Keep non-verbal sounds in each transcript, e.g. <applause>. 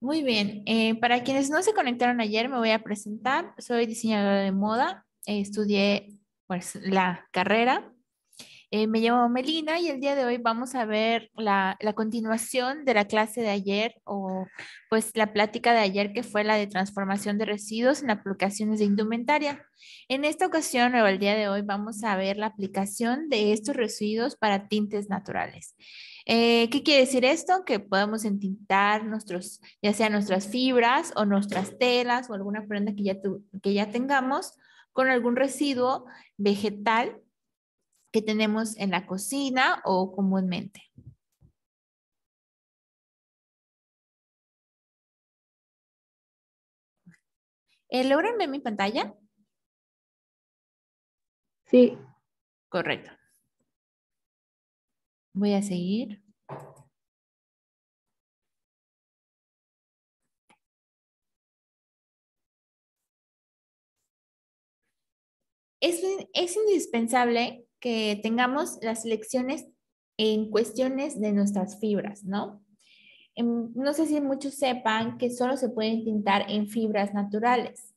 Muy bien. Eh, para quienes no se conectaron ayer, me voy a presentar. Soy diseñadora de moda. Eh, estudié pues, la carrera. Eh, me llamo Melina y el día de hoy vamos a ver la, la, continuación de la clase de ayer o pues la plática de ayer que fue la de transformación de residuos en aplicaciones de indumentaria. En esta ocasión o el día de hoy vamos a ver la aplicación de estos residuos para tintes naturales. Eh, ¿Qué quiere decir esto? Que podemos entintar nuestros, ya sea nuestras fibras o nuestras telas o alguna prenda que ya, que ya tengamos con algún residuo vegetal que tenemos en la cocina o comúnmente. Eh, ¿Logran ver mi pantalla? Sí. Correcto. Voy a seguir. Es, es indispensable que tengamos las lecciones en cuestiones de nuestras fibras, ¿no? Em, no sé si muchos sepan que solo se pueden tintar en fibras naturales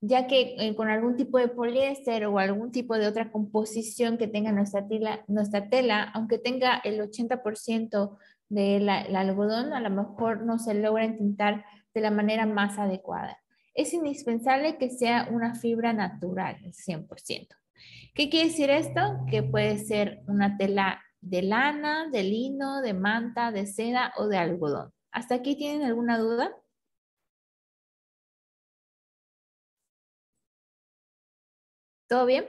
ya que eh, con algún tipo de poliéster o algún tipo de otra composición que tenga nuestra tela, nuestra tela aunque tenga el 80% del algodón, a lo mejor no se logra entintar de la manera más adecuada. Es indispensable que sea una fibra natural, el 100%. ¿Qué quiere decir esto? Que puede ser una tela de lana, de lino, de manta, de seda o de algodón. ¿Hasta aquí tienen alguna duda? ¿Todo bien?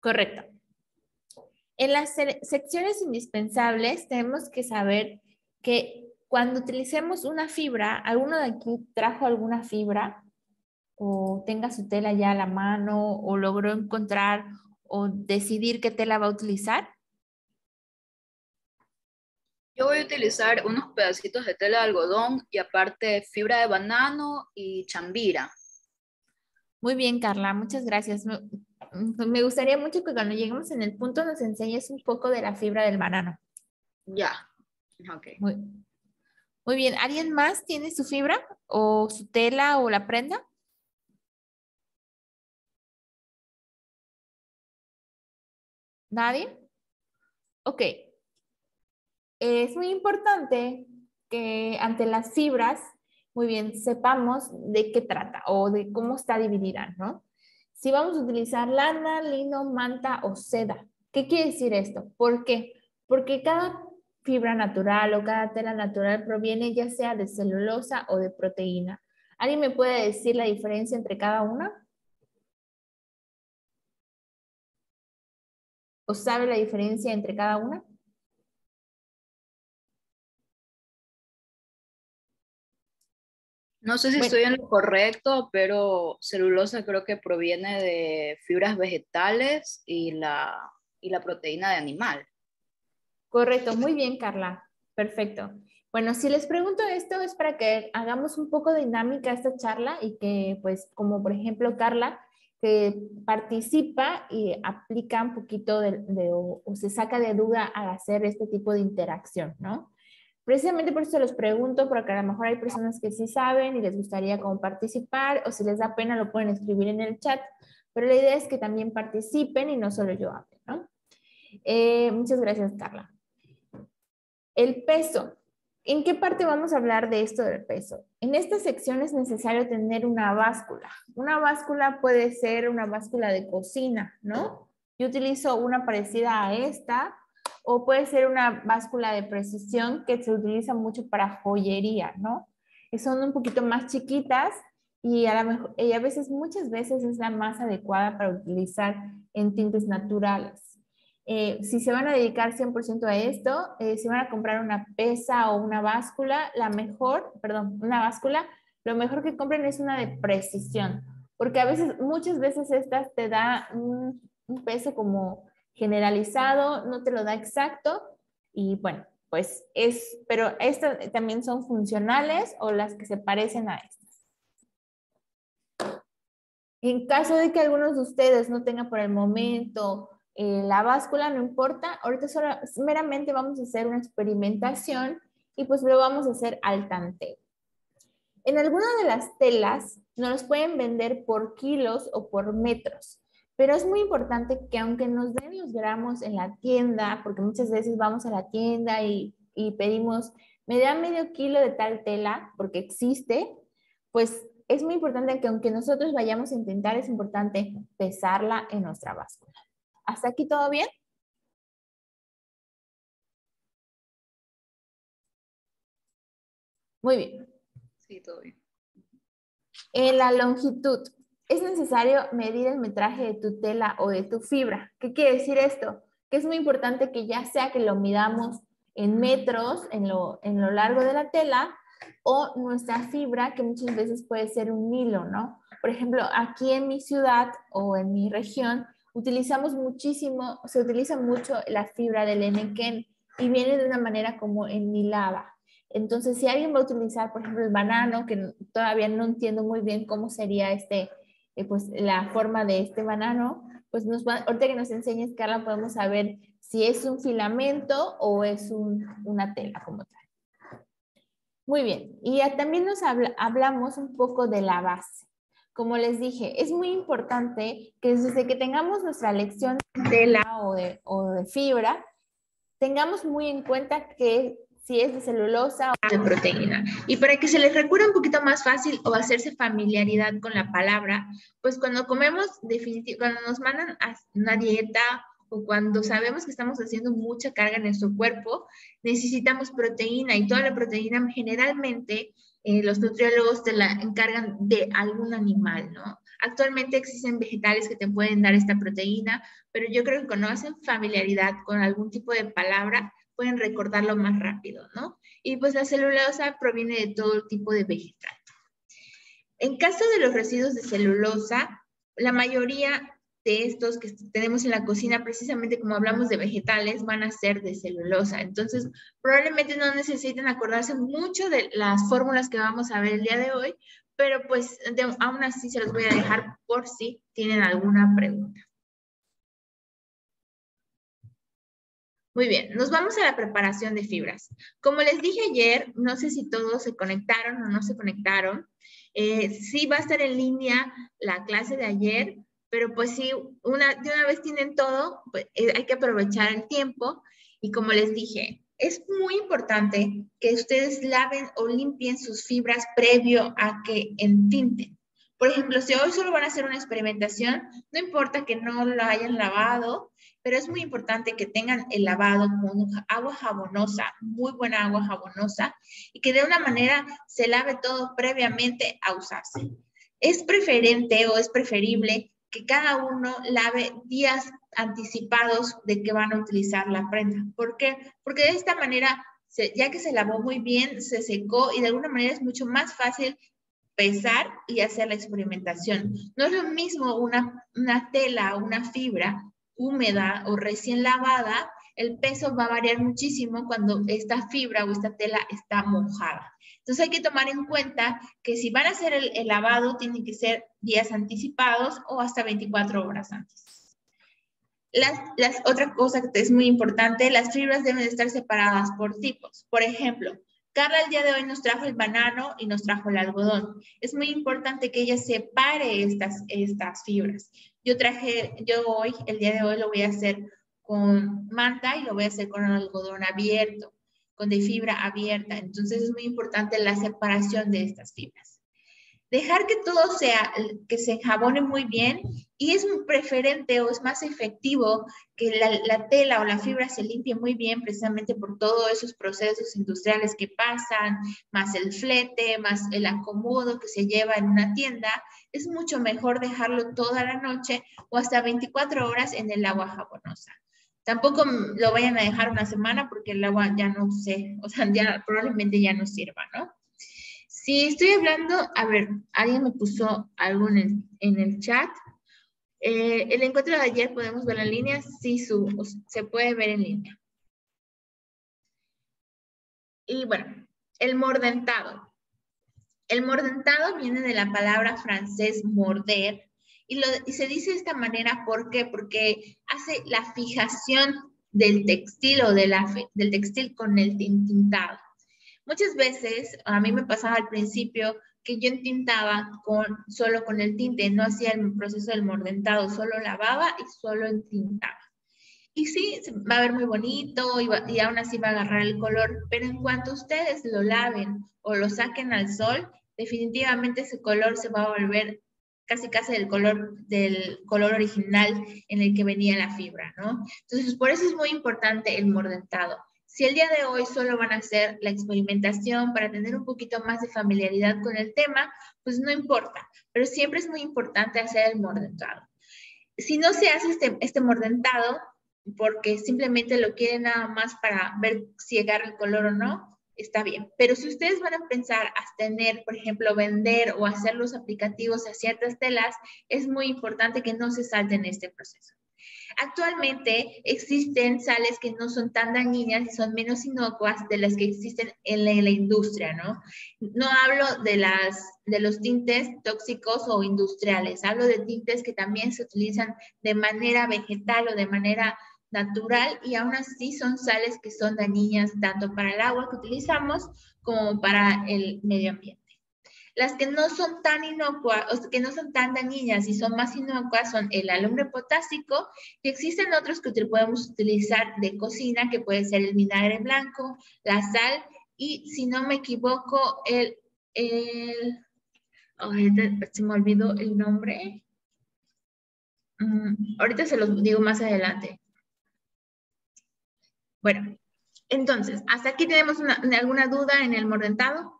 Correcto. En las secciones indispensables tenemos que saber que cuando utilicemos una fibra, ¿alguno de aquí trajo alguna fibra? O tenga su tela ya a la mano o logró encontrar o decidir qué tela va a utilizar. Yo voy a utilizar unos pedacitos de tela de algodón y aparte fibra de banano y chambira. Muy bien, Carla, muchas gracias. Me gustaría mucho que cuando lleguemos en el punto nos enseñes un poco de la fibra del banano. Ya, ok. Muy, muy bien, ¿alguien más tiene su fibra o su tela o la prenda? ¿Nadie? Ok. Es muy importante que ante las fibras muy bien, sepamos de qué trata o de cómo está dividida, ¿no? Si vamos a utilizar lana, lino, manta o seda, ¿qué quiere decir esto? ¿Por qué? Porque cada fibra natural o cada tela natural proviene ya sea de celulosa o de proteína. ¿Alguien me puede decir la diferencia entre cada una? ¿O sabe la diferencia entre cada una? No sé si estoy en lo correcto, pero celulosa creo que proviene de fibras vegetales y la, y la proteína de animal. Correcto, muy bien, Carla. Perfecto. Bueno, si les pregunto esto es para que hagamos un poco dinámica esta charla y que, pues, como por ejemplo, Carla, que participa y aplica un poquito de, o, o, se saca de duda al hacer este tipo de interacción, ¿no? Precisamente por eso los pregunto, porque a lo mejor hay personas que sí saben y les gustaría como participar, o si les da pena lo pueden escribir en el chat, pero la idea es que también participen y no solo yo hable, ¿no? Eh, muchas gracias, Carla. El peso. ¿En qué parte vamos a hablar de esto del peso? En esta sección es necesario tener una báscula. Una báscula puede ser una báscula de cocina, ¿no? Yo utilizo una parecida a esta, o puede ser una báscula de precisión que se utiliza mucho para joyería, ¿no? Son un poquito más chiquitas y a, mejor, y a veces, muchas veces es la más adecuada para utilizar en tintes naturales. Eh, si se van a dedicar 100% a esto, eh, si van a comprar una pesa o una báscula, la mejor, perdón, una báscula, lo mejor que compren es una de precisión, porque a veces, muchas veces estas te da un, un peso como generalizado, no te lo da exacto y bueno, pues es, pero estas también son funcionales o las que se parecen a estas. En caso de que algunos de ustedes no tengan por el momento eh, la báscula, no importa, ahorita solo, meramente vamos a hacer una experimentación y pues lo vamos a hacer al tanteo. En alguna de las telas nos los pueden vender por kilos o por metros, pero es muy importante que aunque nos den los gramos en la tienda, porque muchas veces vamos a la tienda y, y pedimos, me da medio kilo de tal tela, porque existe, pues es muy importante que aunque nosotros vayamos a intentar, es importante pesarla en nuestra báscula. ¿Hasta aquí todo bien? Muy bien. Sí, todo bien. En la longitud, es necesario medir el metraje de tu tela o de tu fibra. ¿Qué quiere decir esto? Que es muy importante que ya sea que lo midamos en metros, en lo, en lo largo de la tela, o nuestra fibra, que muchas veces puede ser un hilo, ¿no? Por ejemplo, aquí en mi ciudad o en mi región, utilizamos muchísimo, se utiliza mucho la fibra del enequén y viene de una manera como enmilada. Entonces, si alguien va a utilizar, por ejemplo, el banano, que todavía no entiendo muy bien cómo sería este, eh, pues la forma de este banano, pues nos ahorita que nos enseñes, Carla, podemos saber si es un filamento o es una tela como tal. Muy bien, y también nos hablamos un poco de la base. Como les dije, es muy importante que desde que tengamos nuestra lección de tela o de, o de fibra, tengamos muy en cuenta que si es de celulosa o de proteína. Y para que se les recuerde un poquito más fácil o hacerse familiaridad con la palabra, pues cuando comemos, cuando nos mandan a una dieta o cuando sabemos que estamos haciendo mucha carga en nuestro cuerpo, necesitamos proteína y toda la proteína generalmente eh, los nutriólogos te la encargan de algún animal, ¿no? Actualmente existen vegetales que te pueden dar esta proteína, pero yo creo que cuando hacen familiaridad con algún tipo de palabra, pueden recordarlo más rápido, ¿no? Y pues la celulosa proviene de todo tipo de vegetal. En caso de los residuos de celulosa, la mayoría de estos que tenemos en la cocina, precisamente como hablamos de vegetales, van a ser de celulosa. Entonces, probablemente no necesiten acordarse mucho de las fórmulas que vamos a ver el día de hoy, pero pues aún así se los voy a dejar por si tienen alguna pregunta. Muy bien, nos vamos a la preparación de fibras. Como les dije ayer, no sé si todos se conectaron o no se conectaron. Eh, sí va a estar en línea la clase de ayer, pero pues sí, de una vez tienen todo, pues, eh, hay que aprovechar el tiempo. Y como les dije, es muy importante que ustedes laven o limpien sus fibras previo a que entinten. Por ejemplo, si hoy solo van a hacer una experimentación, no importa que no lo hayan lavado, pero es muy importante que tengan el lavado con agua jabonosa, muy buena agua jabonosa, y que de una manera se lave todo previamente a usarse. Es preferente o es preferible que cada uno lave días anticipados de que van a utilizar la prenda. ¿Por qué? Porque de esta manera, ya que se lavó muy bien, se secó y de alguna manera es mucho más fácil pesar y hacer la experimentación. No es lo mismo una, una tela o una fibra húmeda o recién lavada, el peso va a variar muchísimo cuando esta fibra o esta tela está mojada. Entonces hay que tomar en cuenta que si van a hacer el, lavado, tienen que ser días anticipados o hasta 24 horas antes. Las, las, otra cosa que es muy importante, las fibras deben estar separadas por tipos. Por ejemplo, Carla el día de hoy nos trajo el banano y nos trajo el algodón. Es muy importante que ella separe estas, estas fibras. Yo traje, yo hoy, el día de hoy lo voy a hacer con manta y lo voy a hacer con algodón abierto, con de fibra abierta. Entonces es muy importante la separación de estas fibras dejar que todo sea, que se enjabone muy bien y es preferente o es más efectivo que la, tela o la fibra se limpie muy bien precisamente por todos esos procesos industriales que pasan, más el flete, más el acomodo que se lleva en una tienda, es mucho mejor dejarlo toda la noche o hasta 24 horas en el agua jabonosa. Tampoco lo vayan a dejar una semana porque el agua ya no sé, o sea, ya probablemente ya no sirva, ¿no? Si estoy hablando, a ver, alguien me puso algo en el, chat. Eh, el encuentro de ayer podemos ver en línea, sí, se puede ver en línea. Y bueno, el mordentado. El mordentado viene de la palabra francés morder y, se dice de esta manera, ¿por qué? Porque hace la fijación del textil o del textil con el tintado. Muchas veces, a mí me pasaba al principio que yo entintaba con, solo con el tinte, no hacía el proceso del mordentado, solo lavaba y solo entintaba. Y sí, va a ver muy bonito y, y aún así va a agarrar el color, pero en cuanto ustedes lo laven o lo saquen al sol, definitivamente ese color se va a volver casi casi del color del color original en el que venía la fibra, ¿no? Entonces, por eso es muy importante el mordentado. Si el día de hoy solo van a hacer la experimentación para tener un poquito más de familiaridad con el tema, pues no importa, pero siempre es muy importante hacer el mordentado. Si no se hace este, este mordentado, porque simplemente lo quieren nada más para ver si agarra el color o no, está bien. Pero si ustedes van a pensar a tener, por ejemplo, vender o hacer los aplicativos a ciertas telas, es muy importante que no se salten este proceso. Actualmente existen sales que no son tan dañinas y son menos inocuas de las que existen en la, industria, ¿no? No hablo de, las, de los tintes tóxicos o industriales, hablo de tintes que también se utilizan de manera vegetal o de manera natural y aún así son sales que son dañinas tanto para el agua que utilizamos como para el medio ambiente. Las que no son tan inocuas, o que no son tan dañinas y son más inocuas son el alumbre potásico y existen otros que podemos utilizar de cocina, que puede ser el vinagre blanco, la sal y, si no me equivoco, el... el se me olvidó el nombre. Mm, ahorita se los digo más adelante. Bueno, entonces, ¿hasta aquí tenemos alguna duda en el mordentado?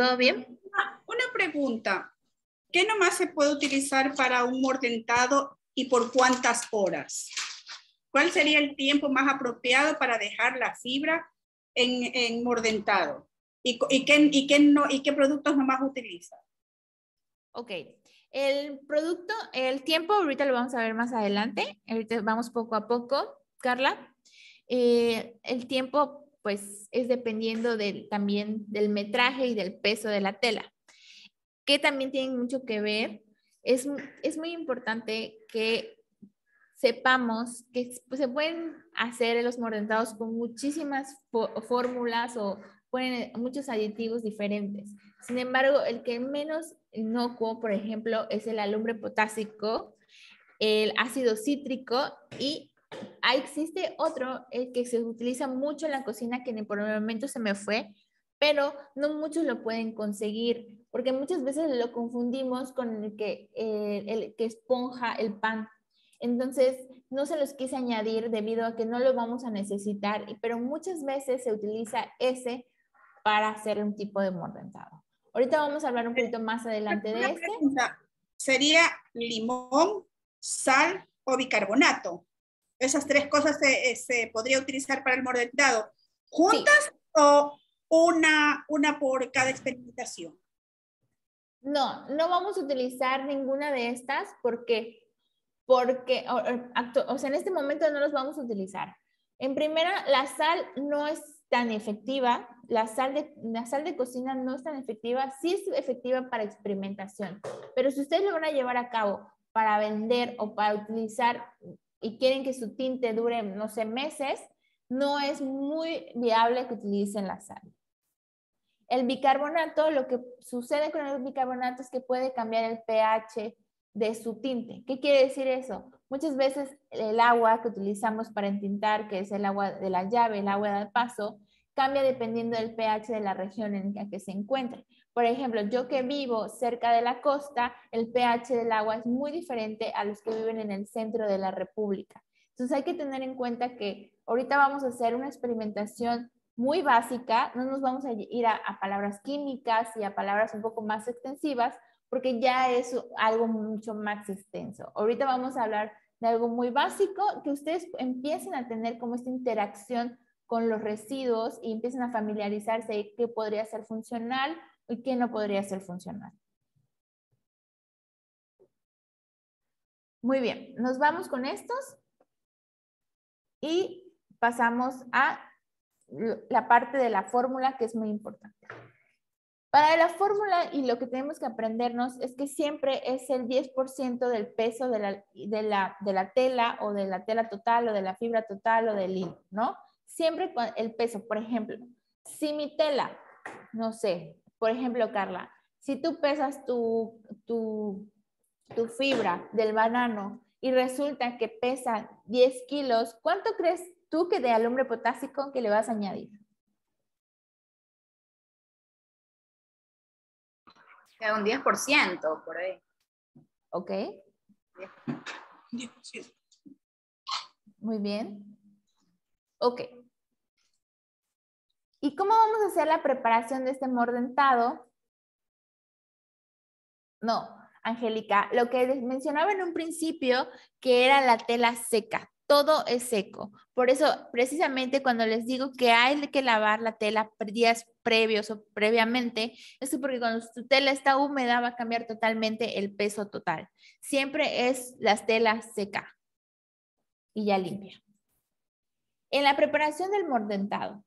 ¿Todo bien? Una pregunta. ¿Qué nomás se puede utilizar para un mordentado y por cuántas horas? ¿Cuál sería el tiempo más apropiado para dejar la fibra en, mordentado? ¿Y, qué, y, qué no, ¿Y qué productos nomás utiliza? Ok, el producto, el tiempo, ahorita lo vamos a ver más adelante. Ahorita vamos poco a poco, Carla. Eh, el tiempo, pues, es dependiendo también del metraje y del peso de la tela, que también tienen mucho que ver. Es, es muy importante que sepamos que se pueden hacer los mordentados con muchísimas fórmulas o ponen muchos aditivos diferentes. Sin embargo, el que menos inocuo, por ejemplo, es el alumbre potásico, el ácido cítrico y existe otro, el que se utiliza mucho en la cocina, que por el momento se me fue, pero no muchos lo pueden conseguir, porque muchas veces lo confundimos con el que, eh, el que esponja el pan. Entonces, no se los quise añadir debido a que no lo vamos a necesitar, pero muchas veces se utiliza ese para hacer un tipo de mordentado. Ahorita vamos a hablar un poquito más adelante de este. ¿Sería limón, sal o bicarbonato? Esas tres cosas se, se podría utilizar para el mordentado. ¿Juntas o una, una por cada experimentación? No, no vamos a utilizar ninguna de estas porque, porque o, sea, en este momento no los vamos a utilizar. En primera, la sal no es tan efectiva, la sal, de, la sal de cocina no es tan efectiva, sí es efectiva para experimentación, pero si ustedes lo van a llevar a cabo para vender o para utilizar y quieren que su tinte dure, no sé, meses, no es muy viable que utilicen la sal. El bicarbonato, lo que sucede con el bicarbonato es que puede cambiar el pH de su tinte. ¿Qué quiere decir eso? Muchas veces el agua que utilizamos para entintar, que es el agua de la llave, el agua del paso, cambia dependiendo del pH de la región en la que se encuentre. Por ejemplo, yo que vivo cerca de la costa, el pH del agua es muy diferente a los que viven en el centro de la República. Entonces hay que tener en cuenta que ahorita vamos a hacer una experimentación muy básica, no nos vamos a ir a, a palabras químicas y a palabras un poco más extensivas, porque ya es algo mucho más extenso. Ahorita vamos a hablar de algo muy básico, que ustedes empiecen a tener como esta interacción con los residuos y empiecen a familiarizarse qué podría ser funcional y qué no podría ser funcional. Muy bien, nos vamos con estos y pasamos a la parte de la fórmula que es muy importante. Para la fórmula y lo que tenemos que aprendernos es que siempre es el 10% del peso de la, de, la, de la, tela o de la tela total o de la fibra total o del hilo, ¿no? Siempre el peso, por ejemplo, si mi tela, no sé, por ejemplo, Carla, si tú pesas tu, tu, tu fibra del banano y resulta que pesa 10 kilos, ¿cuánto crees tú que de alumbre potásico que le vas a añadir? un 10% por ahí. ¿Ok? 10%. Muy bien. Ok. ¿Y cómo vamos a hacer la preparación de este mordentado? No, Angélica, lo que mencionaba en un principio, que era la tela seca todo es seco. Por eso, precisamente cuando les digo que hay que lavar la tela días previos o previamente, es porque cuando tu tela está húmeda va a cambiar totalmente el peso total. Siempre es la tela seca y ya limpia. En la preparación del mordentado,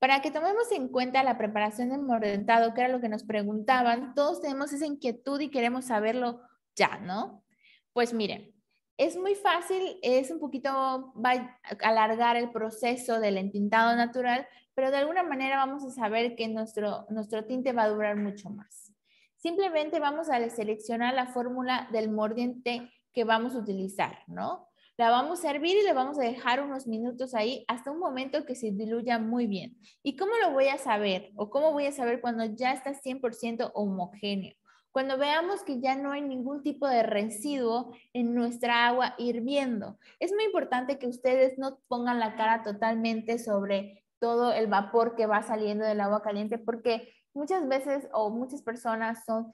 para que tomemos en cuenta la preparación del mordentado, que era lo que nos preguntaban, todos tenemos esa inquietud y queremos saberlo ya, ¿no? Pues miren, es muy fácil, es un poquito, va a alargar el proceso del entintado natural, pero de alguna manera vamos a saber que nuestro, nuestro tinte va a durar mucho más. Simplemente vamos a seleccionar la fórmula del mordiente que vamos a utilizar, ¿no? La vamos a hervir y le vamos a dejar unos minutos ahí hasta un momento que se diluya muy bien. ¿Y cómo lo voy a saber? ¿O cómo voy a saber cuando ya está 100% homogéneo? Cuando veamos que ya no hay ningún tipo de residuo en nuestra agua hirviendo. Es muy importante que ustedes no pongan la cara totalmente sobre todo el vapor que va saliendo del agua caliente porque muchas veces o muchas personas son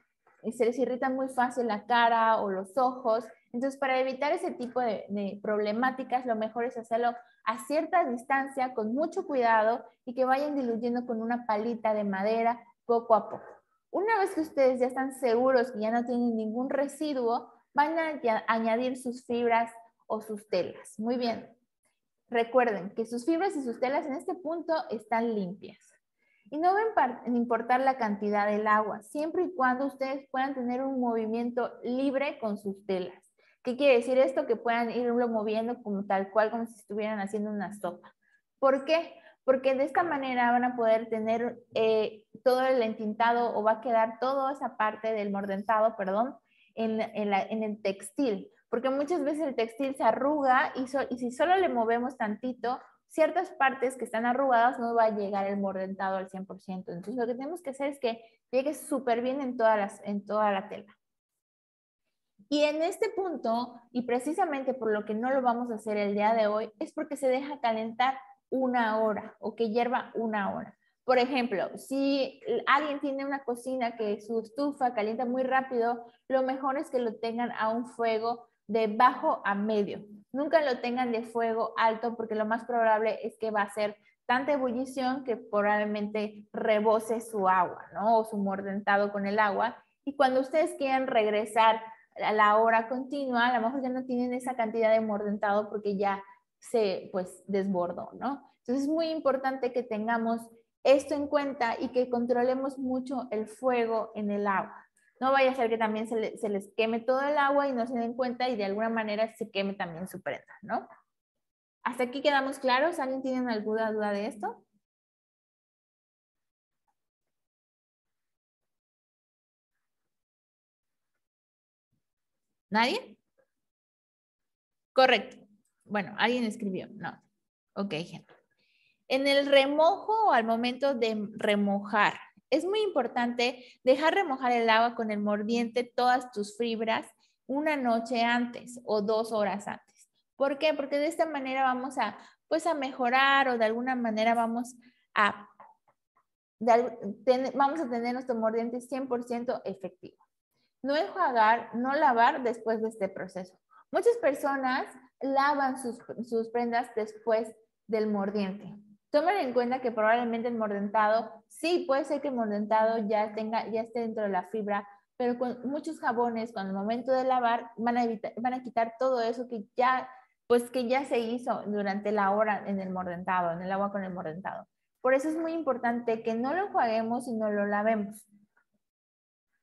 se les irrita muy fácil la cara o los ojos. Entonces, para evitar ese tipo de, problemáticas, lo mejor es hacerlo a cierta distancia, con mucho cuidado y que vayan diluyendo con una palita de madera poco a poco. Una vez que ustedes ya están seguros que ya no tienen ningún residuo, van a añadir sus fibras o sus telas. Muy bien. Recuerden que sus fibras y sus telas en este punto están limpias. Y no va a importar la cantidad del agua, siempre y cuando ustedes puedan tener un movimiento libre con sus telas. ¿Qué quiere decir esto? Que puedan irlo moviendo como tal cual, como si estuvieran haciendo una sopa. ¿Por qué? porque de esta manera van a poder tener eh, todo el entintado o va a quedar toda esa parte del mordentado, perdón, en, el textil, porque muchas veces el textil se arruga y, y, si solo le movemos tantito, ciertas partes que están arrugadas no va a llegar el mordentado al 100%. Entonces lo que tenemos que hacer es que llegue súper bien en, todas las, en toda la tela. Y en este punto, y precisamente por lo que no lo vamos a hacer el día de hoy, es porque se deja calentar una hora o que hierva una hora. Por ejemplo, si alguien tiene una cocina que su estufa calienta muy rápido, lo mejor es que lo tengan a un fuego de bajo a medio. Nunca lo tengan de fuego alto porque lo más probable es que va a ser tanta ebullición que probablemente rebose su agua, ¿no? O su mordentado con el agua. Y cuando ustedes quieran regresar a la hora continua, a lo mejor ya no tienen esa cantidad de mordentado porque ya se pues desbordó, ¿no? Entonces es muy importante que tengamos esto en cuenta y que controlemos mucho el fuego en el agua. No vaya a ser que también se, se les queme todo el agua y no se den cuenta y de alguna manera se queme también su prenda, ¿no? ¿Hasta aquí quedamos claros? ¿Alguien tiene alguna duda de esto? ¿Nadie? Correcto. Bueno, alguien escribió, no. Ok, gente. En el remojo o al momento de remojar, es muy importante dejar remojar el agua con el mordiente todas tus fibras una noche antes o dos horas antes. ¿Por qué? Porque de esta manera vamos a, pues a mejorar o de alguna manera vamos a, vamos a tener nuestro mordiente 100% efectivo. No enjuagar, no lavar después de este proceso. Muchas personas lavan sus, prendas después del mordiente. Tomen en cuenta que probablemente el mordentado, sí, puede ser que el mordentado ya, tenga, ya esté dentro de la fibra, pero con muchos jabones, cuando el momento de lavar, van a, van a quitar todo eso que ya, pues que ya se hizo durante la hora en el mordentado, en el agua con el mordentado. Por eso es muy importante que no lo enjuaguemos y no lo lavemos.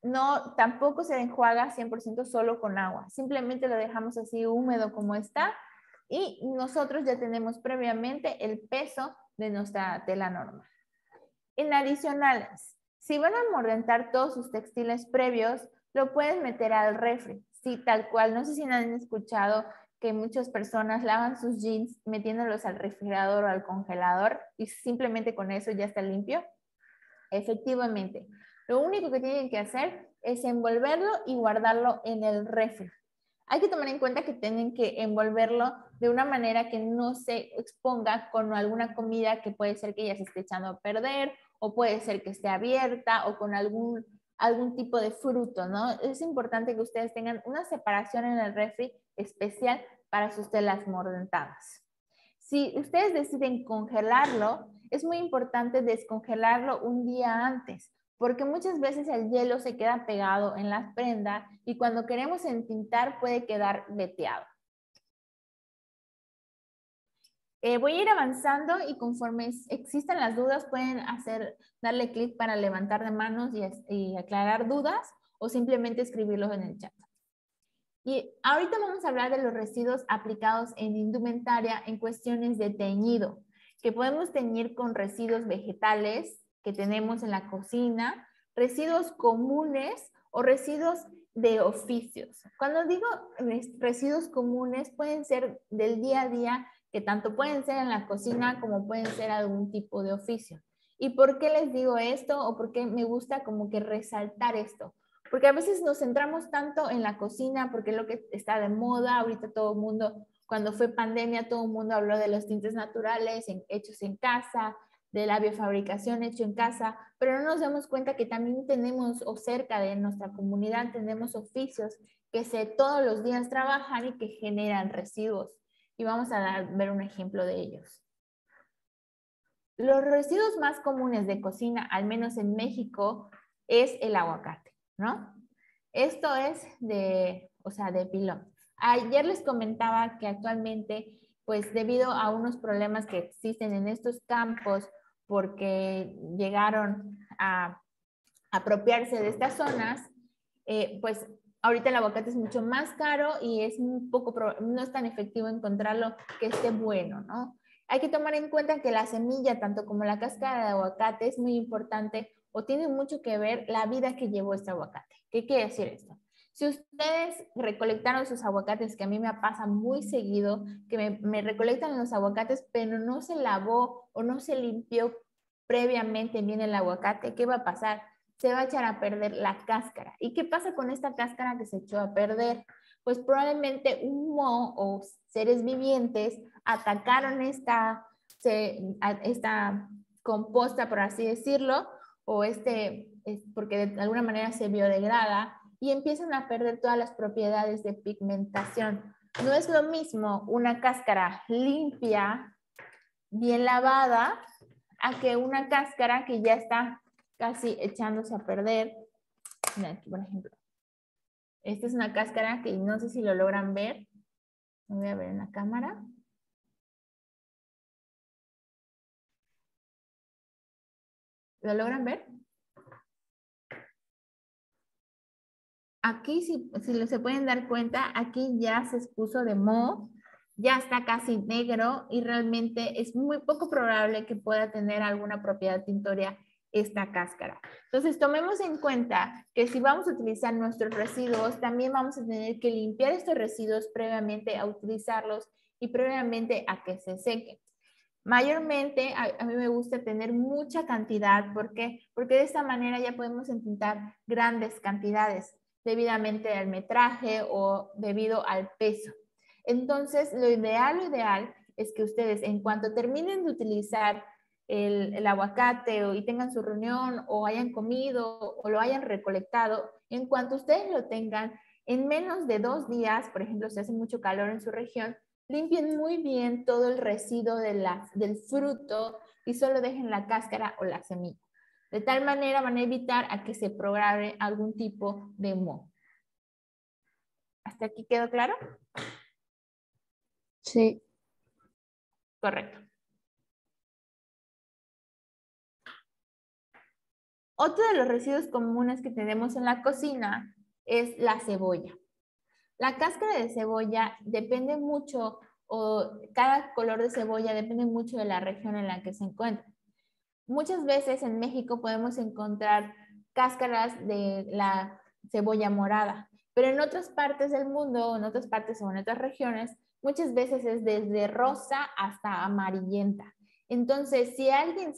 No, tampoco se enjuaga 100% solo con agua. Simplemente lo dejamos así húmedo como está y nosotros ya tenemos previamente el peso de nuestra tela normal. En adicionales, si van a mordentar todos sus textiles previos, lo pueden meter al refri. Sí, tal cual. No sé si han escuchado que muchas personas lavan sus jeans metiéndolos al refrigerador o al congelador y simplemente con eso ya está limpio. Efectivamente, lo único que tienen que hacer es envolverlo y guardarlo en el refri. Hay que tomar en cuenta que tienen que envolverlo de una manera que no se exponga con alguna comida que puede ser que ya se esté echando a perder o puede ser que esté abierta o con algún, algún tipo de fruto, ¿no? Es importante que ustedes tengan una separación en el refri especial para sus telas mordentadas. Si ustedes deciden congelarlo, es muy importante descongelarlo un día antes porque muchas veces el hielo se queda pegado en la prenda y cuando queremos entintar puede quedar veteado. Eh, voy a ir avanzando y conforme existan las dudas pueden hacer, darle clic para levantar de manos y, y aclarar dudas o simplemente escribirlos en el chat. Y ahorita vamos a hablar de los residuos aplicados en indumentaria en cuestiones de teñido, que podemos teñir con residuos vegetales, que tenemos en la cocina, residuos comunes o residuos de oficios. Cuando digo residuos comunes, pueden ser del día a día, que tanto pueden ser en la cocina como pueden ser algún tipo de oficio. ¿Y por qué les digo esto o por qué me gusta como que resaltar esto? Porque a veces nos centramos tanto en la cocina porque es lo que está de moda, ahorita todo el mundo, cuando fue pandemia, todo el mundo habló de los tintes naturales hechos en casa, de la biofabricación hecho en casa, pero no nos damos cuenta que también tenemos o cerca de nuestra comunidad tenemos oficios que se todos los días trabajan y que generan residuos. Y vamos a ver un ejemplo de ellos. Los residuos más comunes de cocina, al menos en México, es el aguacate, ¿no? Esto es de, o sea, de pilón. Ayer les comentaba que actualmente, pues debido a unos problemas que existen en estos campos porque llegaron a apropiarse de estas zonas, eh, pues ahorita el aguacate es mucho más caro y es un poco, no es tan efectivo encontrarlo que esté bueno, ¿no? Hay que tomar en cuenta que la semilla, tanto como la cáscara de aguacate, es muy importante o tiene mucho que ver la vida que llevó este aguacate. ¿Qué quiere decir esto? Si ustedes recolectaron sus aguacates, que a mí me pasa muy seguido, que me, me, recolectan los aguacates, pero no se lavó o no se limpió previamente bien el aguacate, ¿qué va a pasar? Se va a echar a perder la cáscara. ¿Y qué pasa con esta cáscara que se echó a perder? Pues probablemente un o seres vivientes atacaron esta, esta composta, por así decirlo, o este, porque de alguna manera se biodegrada y empiezan a perder todas las propiedades de pigmentación. No es lo mismo una cáscara limpia, bien lavada, a que una cáscara que ya está casi echándose a perder. aquí, por ejemplo. Esta es una cáscara que no sé si lo logran ver. Lo voy a ver en la cámara. ¿Lo logran ver? aquí, si, si se pueden dar cuenta, aquí ya se expuso de moho, ya está casi negro y realmente es muy poco probable que pueda tener alguna propiedad tintoria esta cáscara. Entonces, tomemos en cuenta que si vamos a utilizar nuestros residuos, también vamos a tener que limpiar estos residuos previamente a utilizarlos y previamente a que se sequen. Mayormente, a, a, mí me gusta tener mucha cantidad. ¿Por qué? Porque de esta manera ya podemos intentar grandes cantidades debidamente al metraje o debido al peso. Entonces, lo ideal, lo ideal es que ustedes en cuanto terminen de utilizar el, aguacate o, y tengan su reunión o hayan comido o lo hayan recolectado, en cuanto ustedes lo tengan, en menos de dos días, por ejemplo, si hace mucho calor en su región, limpien muy bien todo el residuo de del fruto y solo dejen la cáscara o la semilla. De tal manera van a evitar a que se programe algún tipo de moho. ¿Hasta aquí quedó claro? Sí. Correcto. Otro de los residuos comunes que tenemos en la cocina es la cebolla. La cáscara de cebolla depende mucho, o cada color de cebolla depende mucho de la región en la que se encuentra. Muchas veces en México podemos encontrar cáscaras de la cebolla morada, pero en otras partes del mundo, en otras partes o en otras regiones, muchas veces es desde rosa hasta amarillenta. Entonces, si alguien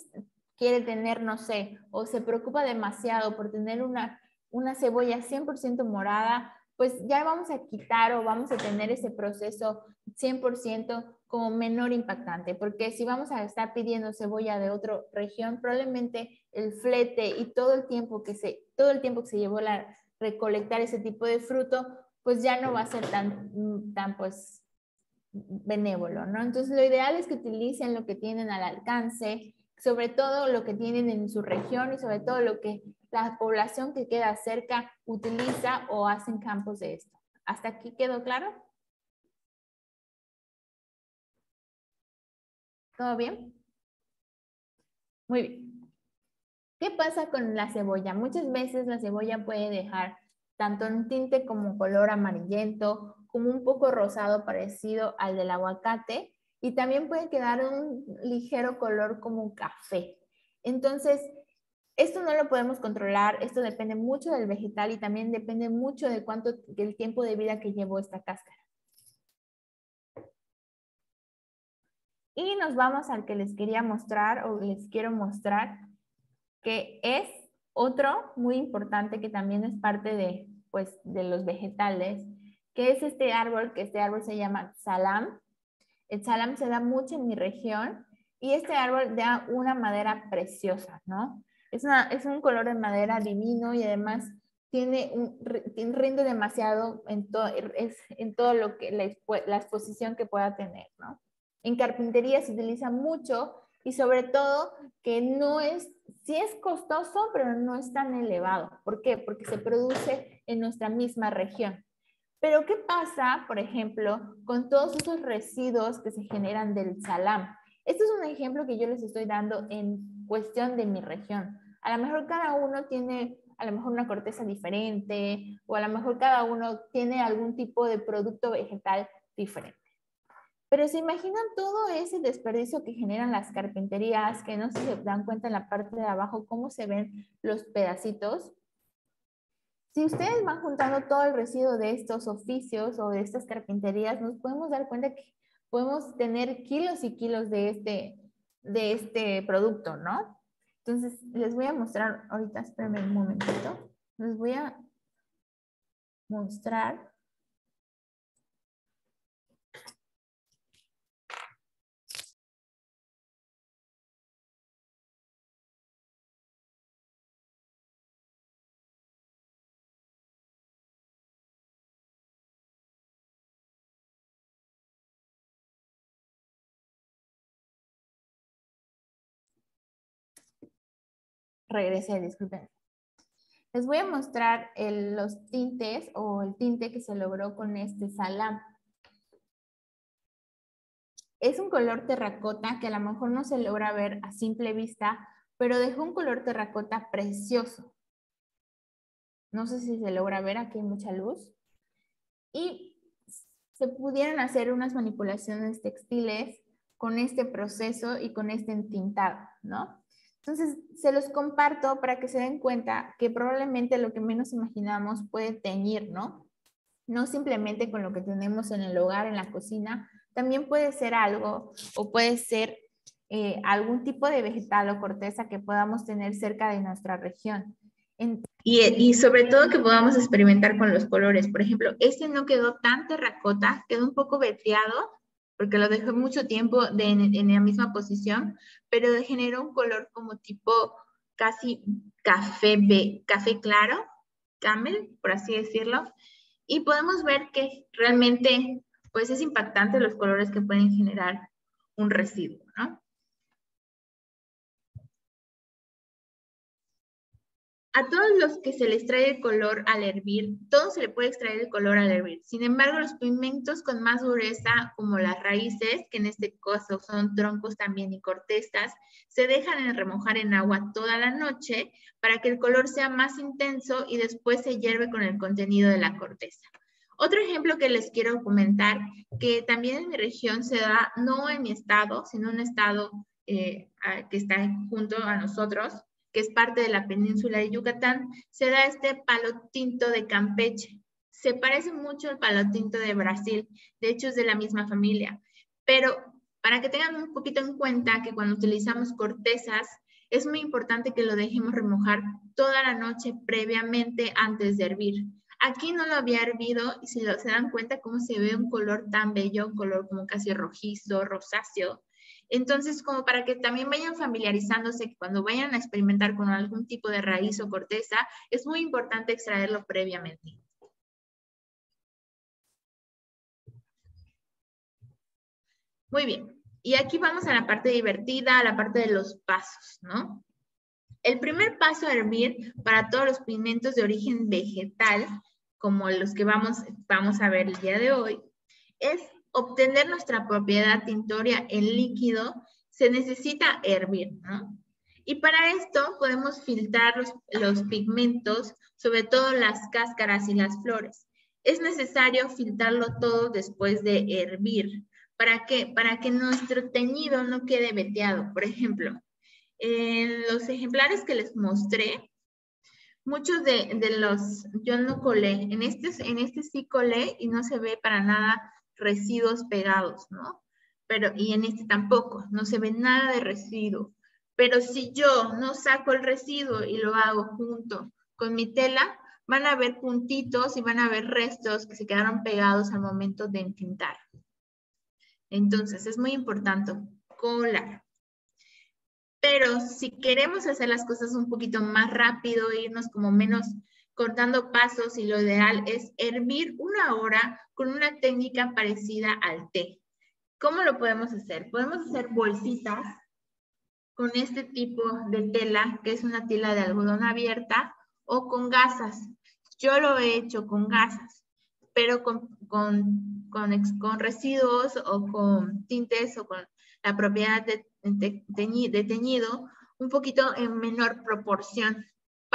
quiere tener, no sé, o se preocupa demasiado por tener una, una cebolla 100% morada, pues ya vamos a quitar o vamos a tener ese proceso 100% como menor impactante, porque si vamos a estar pidiendo cebolla de otra región, probablemente el flete y todo el tiempo que se, todo el tiempo que se llevó a recolectar ese tipo de fruto, pues ya no va a ser tan, tan pues benévolo, ¿no? Entonces lo ideal es que utilicen lo que tienen al alcance, sobre todo lo que tienen en su región y sobre todo lo que la población que queda cerca utiliza o hacen campos de esto. ¿Hasta aquí quedó claro? ¿Todo bien? Muy bien. ¿Qué pasa con la cebolla? Muchas veces la cebolla puede dejar tanto un tinte como color amarillento, como un poco rosado parecido al del aguacate, y también puede quedar un ligero color como un café. Entonces, esto no lo podemos controlar, esto depende mucho del vegetal y también depende mucho de cuánto, del tiempo de vida que llevó esta cáscara. Y nos vamos al que les quería mostrar o les quiero mostrar, que es otro muy importante que también es parte de, pues, de los vegetales, que es este árbol, que este árbol se llama salam. El salam se da mucho en mi región y este árbol da una madera preciosa, ¿no? Es, una, es un color de madera divino y además tiene un, rinde demasiado en, todo es, en todo lo que la, la exposición que pueda tener, ¿no? En carpintería se utiliza mucho y sobre todo que no es, sí es costoso, pero no es tan elevado. ¿Por qué? Porque se produce en nuestra misma región. Pero ¿qué pasa, por ejemplo, con todos esos residuos que se generan del salam? Esto es un ejemplo que yo les estoy dando en cuestión de mi región. A lo mejor cada uno tiene a lo mejor una corteza diferente o a lo mejor cada uno tiene algún tipo de producto vegetal diferente. Pero se imaginan todo ese desperdicio que generan las carpinterías, que no se dan cuenta en la parte de abajo cómo se ven los pedacitos. Si ustedes van juntando todo el residuo de estos oficios o de estas carpinterías, nos podemos dar cuenta que podemos tener kilos y kilos de este, de este producto, ¿no? Entonces, les voy a mostrar, ahorita espérenme un momentito, les voy a mostrar regresé, disculpen. Les voy a mostrar los tintes o el tinte que se logró con este salam. Es un color terracota que a lo mejor no se logra ver a simple vista, pero dejó un color terracota precioso. No sé si se logra ver, aquí hay mucha luz. Y se pudieran hacer unas manipulaciones textiles con este proceso y con este entintado, ¿no? Entonces, se los comparto para que se den cuenta que probablemente lo que menos imaginamos puede teñir, ¿no? No simplemente con lo que tenemos en el hogar, en la cocina, también puede ser algo o puede ser eh, algún tipo de vegetal o corteza que podamos tener cerca de nuestra región. y, y, sobre todo que podamos experimentar con los colores. Por ejemplo, este no quedó tan terracota, quedó un poco veteado, porque lo dejé mucho tiempo en la misma posición, pero generó un color como tipo casi café, café claro, camel, por así decirlo. Y podemos ver que realmente pues es impactante los colores que pueden generar un residuo, ¿no? A todos los que se les extrae el color al hervir, todo se le puede extraer el color al hervir. Sin embargo, los pigmentos con más dureza, como las raíces, que en este caso son troncos también y cortezas, se dejan remojar en agua toda la noche para que el color sea más intenso y después se hierve con el contenido de la corteza. Otro ejemplo que les quiero comentar, que también en mi región se da, no en mi estado, sino en un estado eh, que está junto a nosotros, que es parte de la península de Yucatán, se da este palo tinto de Campeche. Se parece mucho al palo tinto de Brasil, de hecho es de la misma familia, pero para que tengan un poquito en cuenta que cuando utilizamos cortezas, es muy importante que lo dejemos remojar toda la noche previamente antes de hervir. Aquí no lo había hervido y si se dan cuenta cómo se ve un color tan bello, un color como casi rojizo, rosáceo, entonces, como para que también vayan familiarizándose, cuando vayan a experimentar con algún tipo de raíz o corteza, es muy importante extraerlo previamente. Muy bien. Y aquí vamos a la parte divertida, a la parte de los pasos, ¿no? El primer paso a hervir para todos los pigmentos de origen vegetal, como los que vamos, vamos a ver el día de hoy, es obtener nuestra propiedad tintoria en líquido, se necesita hervir, ¿no? Y para esto podemos filtrar los, los, pigmentos, sobre todo las cáscaras y las flores. Es necesario filtrarlo todo después de hervir. ¿Para qué? Para que nuestro teñido no quede veteado. Por ejemplo, en los ejemplares que les mostré, muchos de, de los, yo no colé, en este, en este sí colé y no se ve para nada residuos pegados, ¿no? Pero, y en este tampoco, no se ve nada de residuo. Pero si yo no saco el residuo y lo hago junto con mi tela, van a ver puntitos y van a ver restos que se quedaron pegados al momento de entintar. Entonces, es muy importante colar. Pero si queremos hacer las cosas un poquito más rápido, irnos como menos cortando pasos y lo ideal es hervir una hora con una técnica parecida al té. ¿Cómo lo podemos hacer? Podemos hacer bolsitas con este tipo de tela, que es una tela de algodón abierta, o con gasas. Yo lo he hecho con gasas, pero con, con, con, residuos o con tintes o con la propiedad de, de, de teñido un poquito en menor proporción.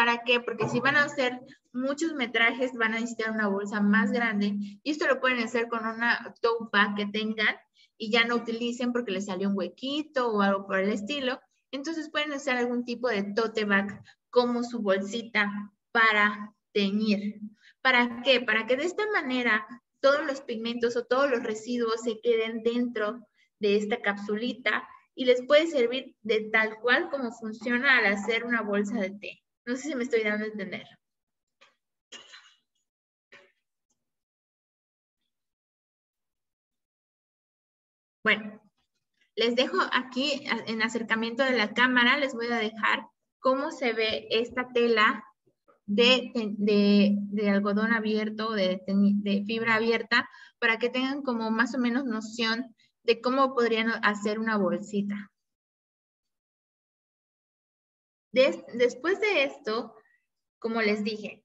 ¿Para qué? Porque si van a hacer muchos metrajes, van a necesitar una bolsa más grande y esto lo pueden hacer con una tote bag que tengan y ya no utilicen porque les salió un huequito o algo por el estilo. Entonces pueden hacer algún tipo de tote bag como su bolsita para teñir. ¿Para qué? Para que de esta manera todos los pigmentos o todos los residuos se queden dentro de esta capsulita y les puede servir de tal cual como funciona al hacer una bolsa de té. No sé si me estoy dando a entender. Bueno, les dejo aquí en acercamiento de la cámara, les voy a dejar cómo se ve esta tela de, algodón abierto, de, de, fibra abierta, para que tengan como más o menos noción de cómo podrían hacer una bolsita después de esto, como les dije,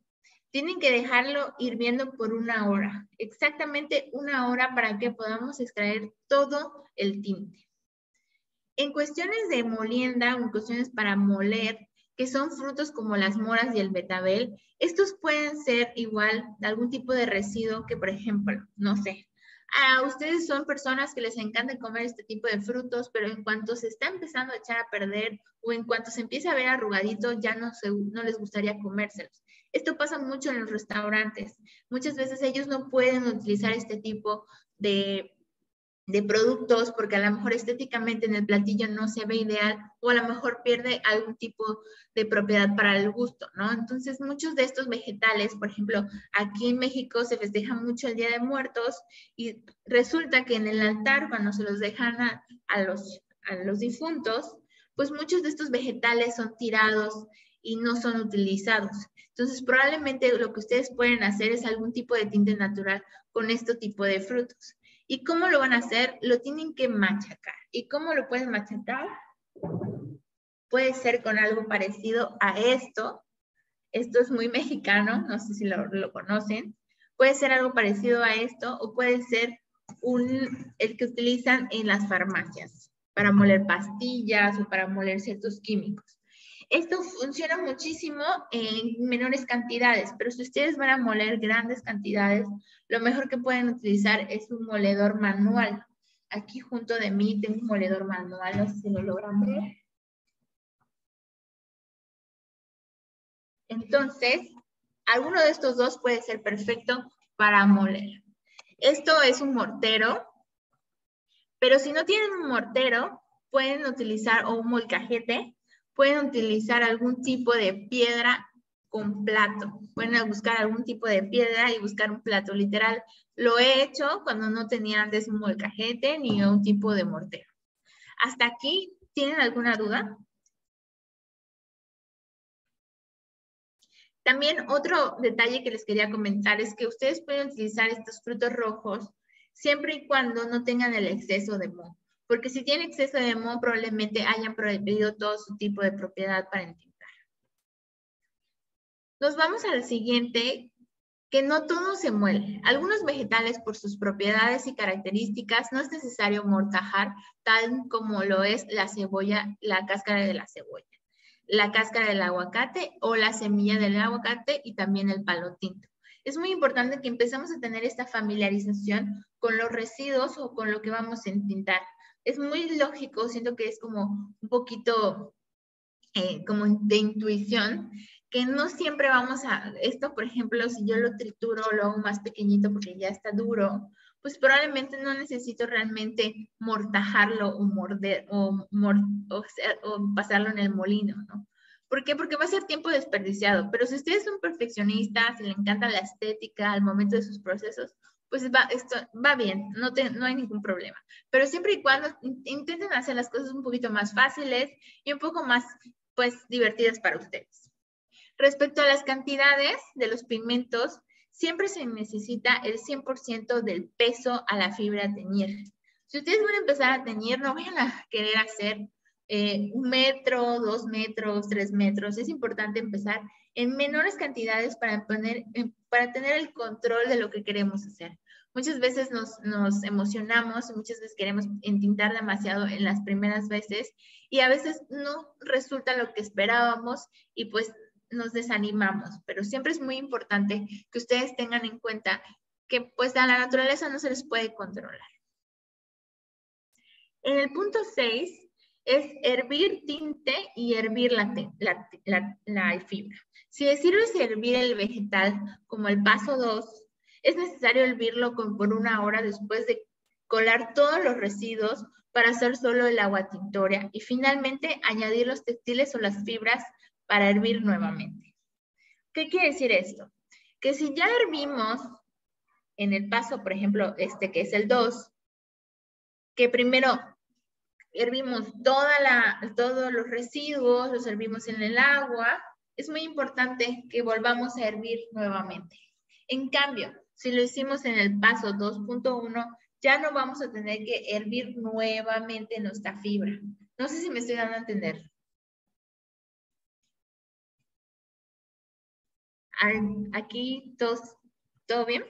tienen que dejarlo hirviendo por una hora, exactamente una hora para que podamos extraer todo el tinte. En cuestiones de molienda, en cuestiones para moler, que son frutos como las moras y el betabel, estos pueden ser igual de algún tipo de residuo que, por ejemplo, no sé, a ustedes son personas que les encanta comer este tipo de frutos, pero en cuanto se está empezando a echar a perder o en cuanto se empieza a ver arrugadito, ya no, no les gustaría comérselos. Esto pasa mucho en los restaurantes. Muchas veces ellos no pueden utilizar este tipo de de productos porque a lo mejor estéticamente en el platillo no se ve ideal o a lo mejor pierde algún tipo de propiedad para el gusto, ¿no? Entonces muchos de estos vegetales, por ejemplo, aquí en México se festeja mucho el Día de Muertos y resulta que en el altar cuando se los dejan a, los, a los difuntos, pues muchos de estos vegetales son tirados y no son utilizados. Entonces, probablemente lo que ustedes pueden hacer es algún tipo de tinte natural con este tipo de frutos. ¿Y cómo lo van a hacer? Lo tienen que machacar. ¿Y cómo lo pueden machacar? Puede ser con algo parecido a esto. Esto es muy mexicano, no sé si lo, lo conocen. Puede ser algo parecido a esto o puede ser un, el que utilizan en las farmacias para moler pastillas o para moler ciertos químicos. Esto funciona muchísimo en menores cantidades, pero si ustedes van a moler grandes cantidades, lo mejor que pueden utilizar es un moledor manual. Aquí junto de mí tengo un moledor manual, no sé si lo logran. Entonces, alguno de estos dos puede ser perfecto para moler. Esto es un mortero, pero si no tienen un mortero, pueden utilizar o un molcajete, pueden utilizar algún tipo de piedra con plato. Pueden buscar algún tipo de piedra y buscar un plato. Literal, lo he hecho cuando no tenía antes un molcajete ni un tipo de mortero. ¿Hasta aquí tienen alguna duda? También otro detalle que les quería comentar es que ustedes pueden utilizar estos frutos rojos siempre y cuando no tengan el exceso de moho. Porque si tienen exceso de moho, probablemente hayan prohibido todo su tipo de propiedad para entintar. Nos vamos al siguiente, que no todo se muele. Algunos vegetales, por sus propiedades y características, no es necesario mortajar, tal como lo es la cebolla, la cáscara de la cebolla la cáscara del aguacate o la semilla del aguacate y también el palo tinto. Es muy importante que empecemos a tener esta familiarización con los residuos o con lo que vamos a entintar. Es muy lógico, siento que es como un poquito eh, como de intuición, que no siempre vamos a, esto por ejemplo, si yo lo trituro, lo hago más pequeñito porque ya está duro, pues probablemente no necesito realmente mortajarlo o morder o, pasarlo en el molino, ¿no? ¿Por qué? Porque va a ser tiempo desperdiciado. Pero si ustedes son perfeccionistas, si le encanta la estética al momento de sus procesos, pues va, esto va bien, no, hay ningún problema. Pero siempre y cuando intenten hacer las cosas un poquito más fáciles y un poco más, pues, divertidas para ustedes. Respecto a las cantidades de los pigmentos, siempre se necesita el 100% del peso a la fibra a teñir. Si ustedes van a empezar a teñir, no vayan a querer hacer eh, un metro, dos metros, tres metros. Es importante empezar en menores cantidades eh, para tener el control de lo que queremos hacer. Muchas veces nos, nos emocionamos, muchas veces queremos entintar demasiado en las primeras veces y a veces no resulta lo que esperábamos y pues nos desanimamos, pero siempre es muy importante que ustedes tengan en cuenta que pues a la naturaleza no se les puede controlar. En el punto 6 es hervir tinte y hervir la, la, fibra. Si decirlo es hervir el vegetal como el paso 2, es necesario hervirlo por una hora después de colar todos los residuos para hacer solo el agua tintoria y finalmente añadir los textiles o las fibras para hervir nuevamente. ¿Qué quiere decir esto? Que si ya hervimos en el paso, por ejemplo, este que es el 2, que primero hervimos toda la, todos los residuos, los hervimos en el agua, es muy importante que volvamos a hervir nuevamente. En cambio, si lo hicimos en el paso 2.1, ya no vamos a tener que hervir nuevamente nuestra fibra. No sé si me estoy dando a entender. Aquí todos, ¿todo bien?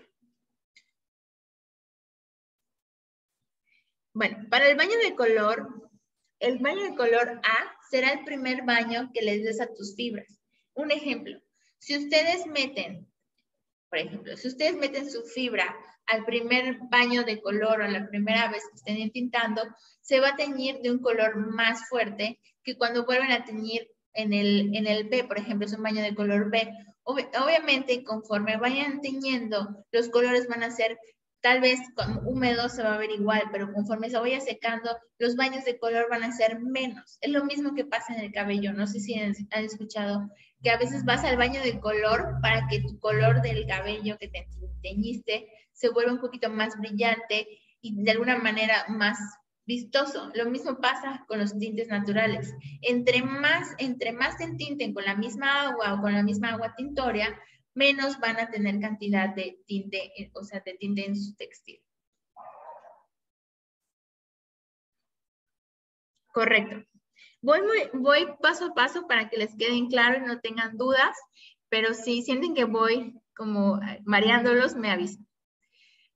Bueno, para el baño de color, el baño de color A será el primer baño que les des a tus fibras. Un ejemplo, si ustedes meten, por ejemplo, si ustedes meten su fibra al primer baño de color o la primera vez que estén tintando, se va a teñir de un color más fuerte que cuando vuelven a teñir en el, en el B, por ejemplo, es un baño de color B. Obviamente, conforme vayan teñiendo, los colores van a ser, tal vez con húmedo se va a ver igual, pero conforme se vaya secando, los baños de color van a ser menos. Es lo mismo que pasa en el cabello. No sé si han, escuchado que a veces vas al baño de color para que tu color del cabello que te teñiste se vuelva un poquito más brillante y de alguna manera más vistoso. Lo mismo pasa con los tintes naturales. Entre más, entre más se entinten con la misma agua o con la misma agua tintoria, menos van a tener cantidad de tinte, o sea, de tinte en su textil. Correcto. Voy, voy paso a paso para que les queden claro y no tengan dudas, pero si sienten que voy como mareándolos, me avisan.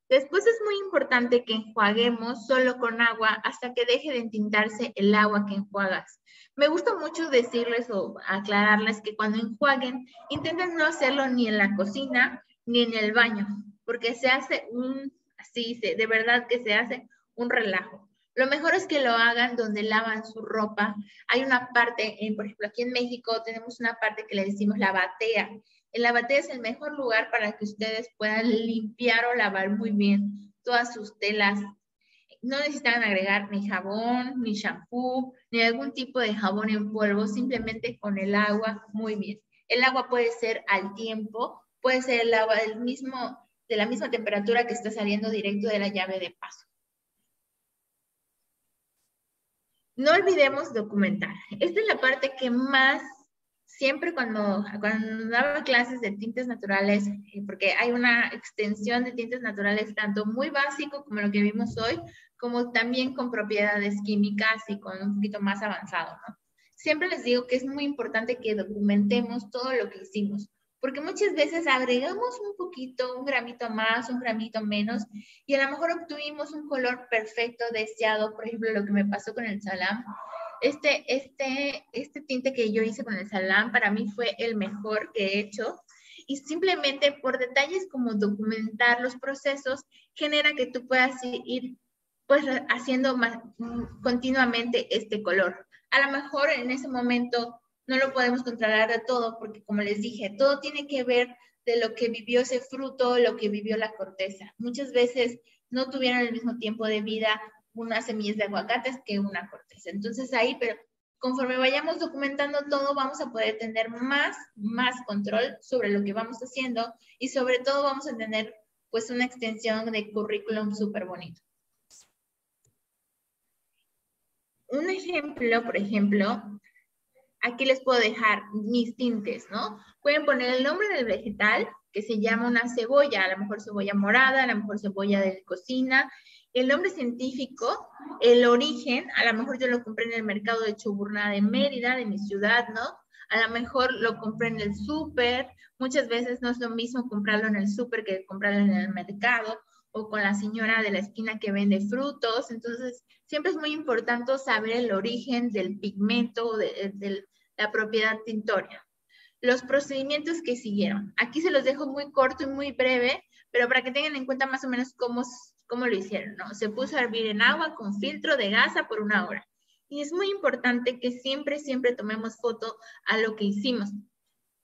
Después es muy importante que enjuaguemos solo con agua hasta que deje de entintarse el agua que enjuagas. Me gusta mucho decirles o aclararles que cuando enjuaguen, intenten no hacerlo ni en la cocina ni en el baño, porque se hace un, así, de verdad que se hace un relajo. Lo mejor es que lo hagan donde lavan su ropa. Hay una parte, por ejemplo, aquí en México tenemos una parte que le decimos la batea el batea es el mejor lugar para que ustedes puedan limpiar o lavar muy bien todas sus telas. No necesitan agregar ni jabón, ni shampoo, ni algún tipo de jabón en polvo, simplemente con el agua muy bien. El agua puede ser al tiempo, puede ser el agua del mismo, de la misma temperatura que está saliendo directo de la llave de paso. No olvidemos documentar. Esta es la parte que más siempre cuando, cuando daba clases de tintes naturales, eh, porque hay una extensión de tintes naturales tanto muy básico como lo que vimos hoy, como también con propiedades químicas y con un poquito más avanzado, ¿no? Siempre les digo que es muy importante que documentemos todo lo que hicimos, porque muchas veces agregamos un poquito, un gramito más, un gramito menos, y a lo mejor obtuvimos un color perfecto, deseado, por ejemplo, lo que me pasó con el salam, este, este, este tinte que yo hice con el salán para mí fue el mejor que he hecho y simplemente por detalles como documentar los procesos genera que tú puedas ir pues haciendo más, continuamente este color. A lo mejor en ese momento no lo podemos controlar de todo porque como les dije, todo tiene que ver de lo que vivió ese fruto, lo que vivió la corteza. Muchas veces no tuvieron el mismo tiempo de vida unas semillas de aguacates que una corteza. Entonces ahí, pero conforme vayamos documentando todo, vamos a poder tener más, más control sobre lo que vamos haciendo y sobre todo vamos a tener pues una extensión de currículum súper bonito. Un ejemplo, por ejemplo, aquí les puedo dejar mis tintes, ¿no? Pueden poner el nombre del vegetal, que se llama una cebolla, a lo mejor cebolla morada, a lo mejor cebolla de cocina, el nombre científico, el origen, a lo mejor yo lo compré en el mercado de Chuburná de Mérida, de mi ciudad, ¿no? A lo mejor lo compré en el súper, muchas veces no es lo mismo comprarlo en el súper que comprarlo en el mercado o con la señora de la esquina que vende frutos, entonces siempre es muy importante saber el origen del pigmento, de, de la propiedad tintoria. Los procedimientos que siguieron. Aquí se los dejo muy corto y muy breve, pero para que tengan en cuenta más o menos cómo cómo lo hicieron, ¿no? Se puso a hervir en agua con filtro de gasa por una hora. Y es muy importante que siempre, siempre tomemos foto a lo que hicimos.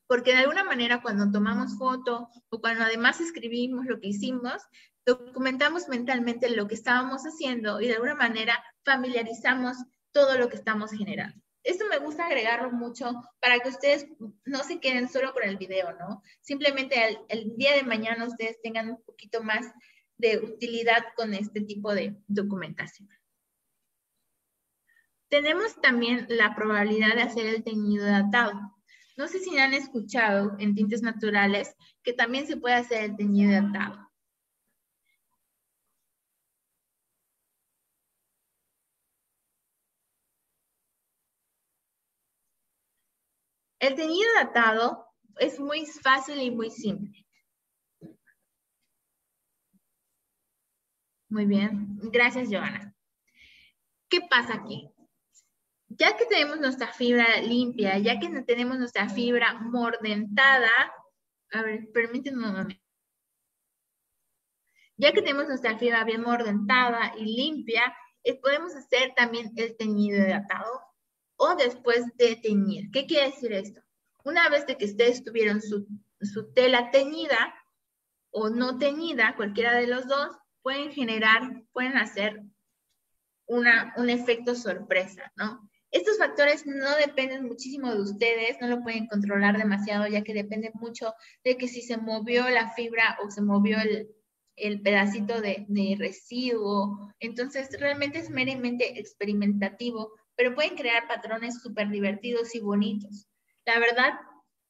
Porque de alguna manera cuando tomamos foto o cuando además escribimos lo que hicimos, documentamos mentalmente lo que estábamos haciendo y de alguna manera familiarizamos todo lo que estamos generando. Esto me gusta agregarlo mucho para que ustedes no se queden solo con el video, ¿no? Simplemente el, el día de mañana ustedes tengan un poquito más de utilidad con este tipo de documentación. Tenemos también la probabilidad de hacer el teñido datado. No sé si han escuchado en tintes naturales que también se puede hacer el teñido datado. El teñido datado es muy fácil y muy simple. Muy bien, gracias Joana. ¿Qué pasa aquí? Ya que tenemos nuestra fibra limpia, ya que tenemos nuestra fibra mordentada, a ver, permítanme. Ya que tenemos nuestra fibra bien mordentada y limpia, eh, podemos hacer también el teñido hidratado o después de teñir. ¿Qué quiere decir esto? Una vez de que ustedes tuvieron su, su tela teñida o no teñida, cualquiera de los dos, pueden generar, pueden hacer una, un efecto sorpresa, ¿no? Estos factores no dependen muchísimo de ustedes, no lo pueden controlar demasiado, ya que depende mucho de que si se movió la fibra o se movió el, el pedacito de, de, residuo. Entonces, realmente es meramente experimentativo, pero pueden crear patrones súper divertidos y bonitos. La verdad,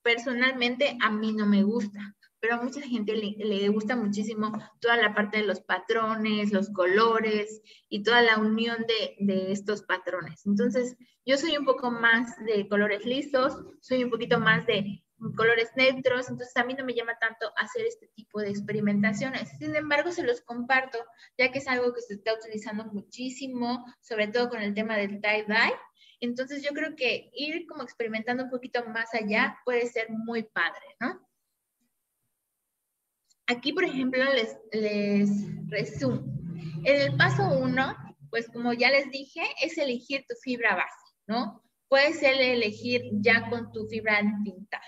personalmente, a mí no me gusta pero a mucha gente le, gusta muchísimo toda la parte de los patrones, los colores y toda la unión de, de, estos patrones. Entonces, yo soy un poco más de colores lisos, soy un poquito más de colores neutros, entonces a mí no me llama tanto hacer este tipo de experimentaciones. Sin embargo, se los comparto, ya que es algo que se está utilizando muchísimo, sobre todo con el tema del tie-dye. Entonces yo creo que ir como experimentando un poquito más allá puede ser muy padre, ¿no? Aquí, por ejemplo, les, resumo. En el paso uno, pues como ya les dije, es elegir tu fibra base, ¿no? Puedes elegir ya con tu fibra pintada.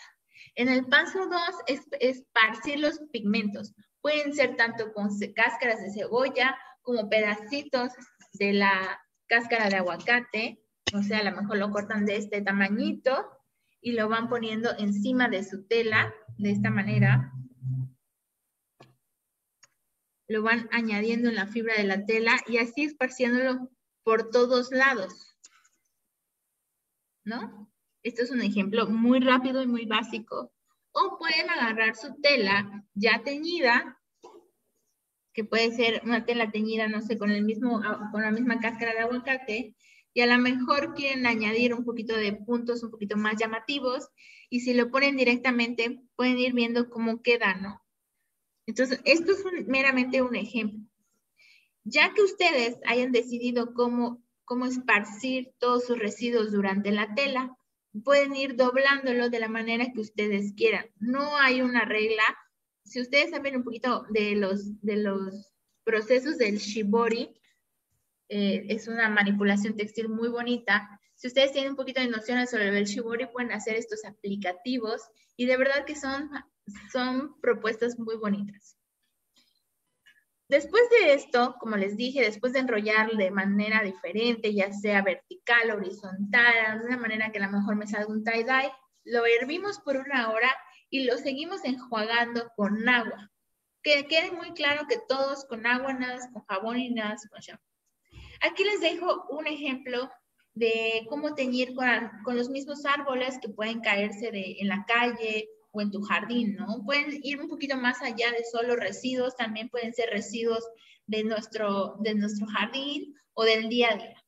En el paso 2 es esparcir los pigmentos. Pueden ser tanto con cáscaras de cebolla como pedacitos de la cáscara de aguacate. O sea, a lo mejor lo cortan de este tamañito y lo van poniendo encima de su tela de esta manera. Lo van añadiendo en la fibra de la tela y así esparciéndolo por todos lados. ¿No? Esto es un ejemplo muy rápido y muy básico. O pueden agarrar su tela ya teñida, que puede ser una tela teñida, no sé, con, el mismo, con la misma cáscara de aguacate, y a lo mejor quieren añadir un poquito de puntos un poquito más llamativos, y si lo ponen directamente, pueden ir viendo cómo queda, ¿no? Entonces, esto es meramente un ejemplo. Ya que ustedes hayan decidido cómo, cómo esparcir todos sus residuos durante la tela, pueden ir doblándolo de la manera que ustedes quieran. No hay una regla. Si ustedes saben un poquito de los, de los procesos del shibori, eh, es una manipulación textil muy bonita. Si ustedes tienen un poquito de nociones sobre el shibori, pueden hacer estos aplicativos y de verdad que son, son propuestas muy bonitas. Después de esto, como les dije, después de enrollar de manera diferente, ya sea vertical, horizontal, de una manera que a lo mejor me salga un tie-dye, lo hervimos por una hora y lo seguimos enjuagando con agua. Que quede muy claro que todos con agua, nada con jabón y nada con shampoo. Aquí les dejo un ejemplo de cómo teñir con, los mismos árboles que pueden caerse en la calle o en tu jardín, ¿no? Pueden ir un poquito más allá de solo residuos, también pueden ser residuos de nuestro, de nuestro jardín o del día a día.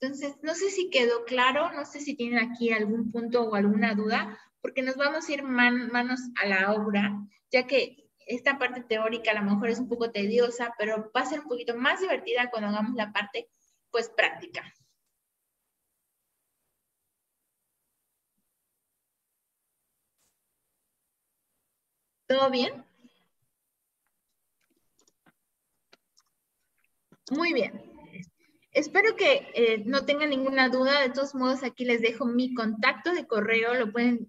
Entonces, no sé si quedó claro, no sé si tienen aquí algún punto o alguna duda, porque nos vamos a ir manos a la obra, ya que esta parte teórica a lo mejor es un poco tediosa, pero va a ser un poquito más divertida cuando hagamos la parte, pues, práctica. ¿Todo bien? Muy bien. Espero que eh, no tengan ninguna duda. De todos modos, aquí les dejo mi contacto de correo. Lo pueden,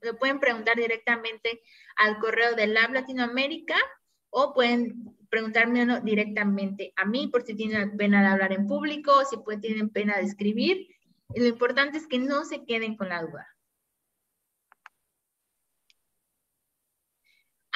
lo pueden preguntar directamente al correo de Lab Latinoamérica o pueden preguntarme directamente a mí por si tienen pena de hablar en público o si pueden, tienen pena de escribir. Lo importante es que no se queden con la duda.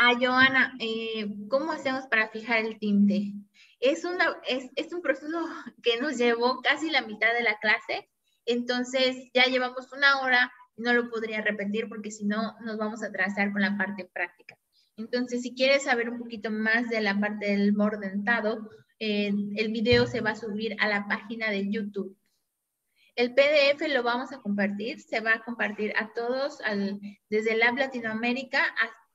Ah, Joana, eh, ¿cómo hacemos para fijar el tinte? Es, una, es, es, un proceso <laughs> que nos llevó casi la mitad de la clase, entonces ya llevamos una hora, no lo podría repetir porque si no nos vamos a atrasar con la parte práctica. Entonces, si quieres saber un poquito más de la parte del mordentado, eh, el video se va a subir a la página de YouTube. El PDF lo vamos a compartir, se va a compartir a todos al, desde Lab Latinoamérica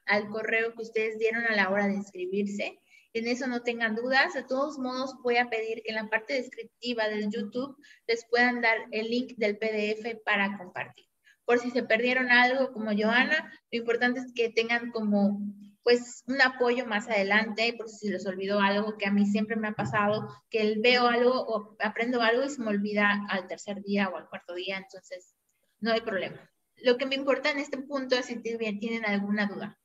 al correo que ustedes dieron a la hora de inscribirse. En eso no tengan dudas. De todos modos, voy a pedir que en la parte descriptiva del YouTube les puedan dar el link del PDF para compartir. Por si se perdieron algo como Joana, lo importante es que tengan como pues un apoyo más adelante, por si les olvidó algo que a mí siempre me ha pasado, que veo algo o aprendo algo y se me olvida al tercer día o al cuarto día, entonces no hay problema. Lo que me importa en este punto es si tienen alguna duda.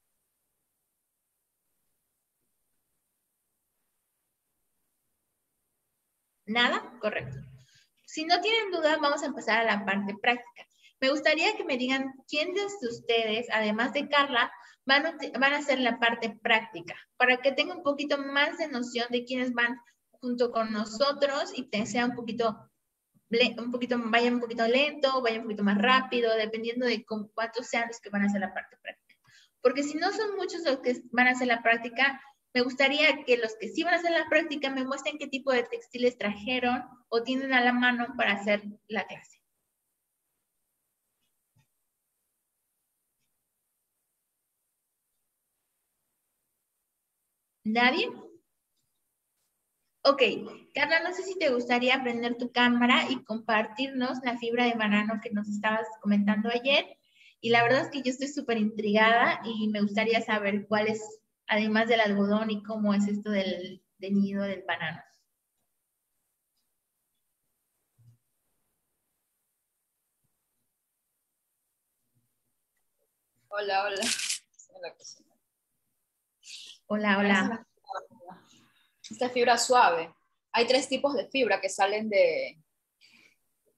¿Nada? Correcto. Si no tienen dudas, vamos a empezar a la parte práctica. Me gustaría que me digan quién de ustedes, además de Carla, van a, van a hacer la parte práctica, para que tenga un poquito más de noción de quiénes van junto con nosotros y sea un poquito, un poquito, vaya un poquito lento, vaya un poquito más rápido, dependiendo de cuántos sean los que van a hacer la parte práctica. Porque si no son muchos los que van a hacer la práctica, me gustaría que los que sí van a hacer la práctica me muestren qué tipo de textiles trajeron o tienen a la mano para hacer la clase. ¿Nadie? Ok, Carla, no sé si te gustaría aprender tu cámara y compartirnos la fibra de banano que nos estabas comentando ayer. Y la verdad es que yo estoy súper intrigada y me gustaría saber cuál es además del algodón y cómo es esto del, del nido del banano. Hola, hola. Hola, hola. Esta fibra suave. Hay tres tipos de fibra que salen de,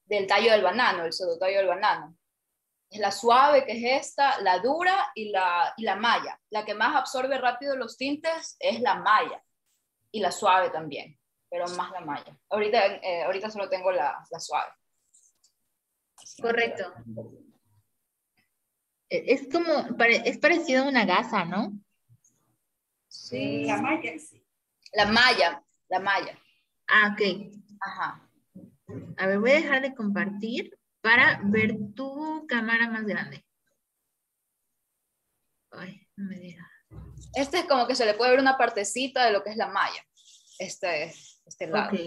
del tallo del banano, el tallo del banano. Es la suave, que es esta, la dura y la, y la malla. La que más absorbe rápido los tintes es la malla y la suave también, pero más la malla. Ahorita, eh, ahorita solo tengo la, la suave. Correcto. Es como, es parecido a una gasa, ¿no? Sí. La malla, sí. La malla, la malla. Ah, ok. Ajá. A ver, voy a dejar de compartir para ver tu cámara más grande. Ay, no me digas. Este es como que se le puede ver una partecita de lo que es la malla. Este, este lado. Ok,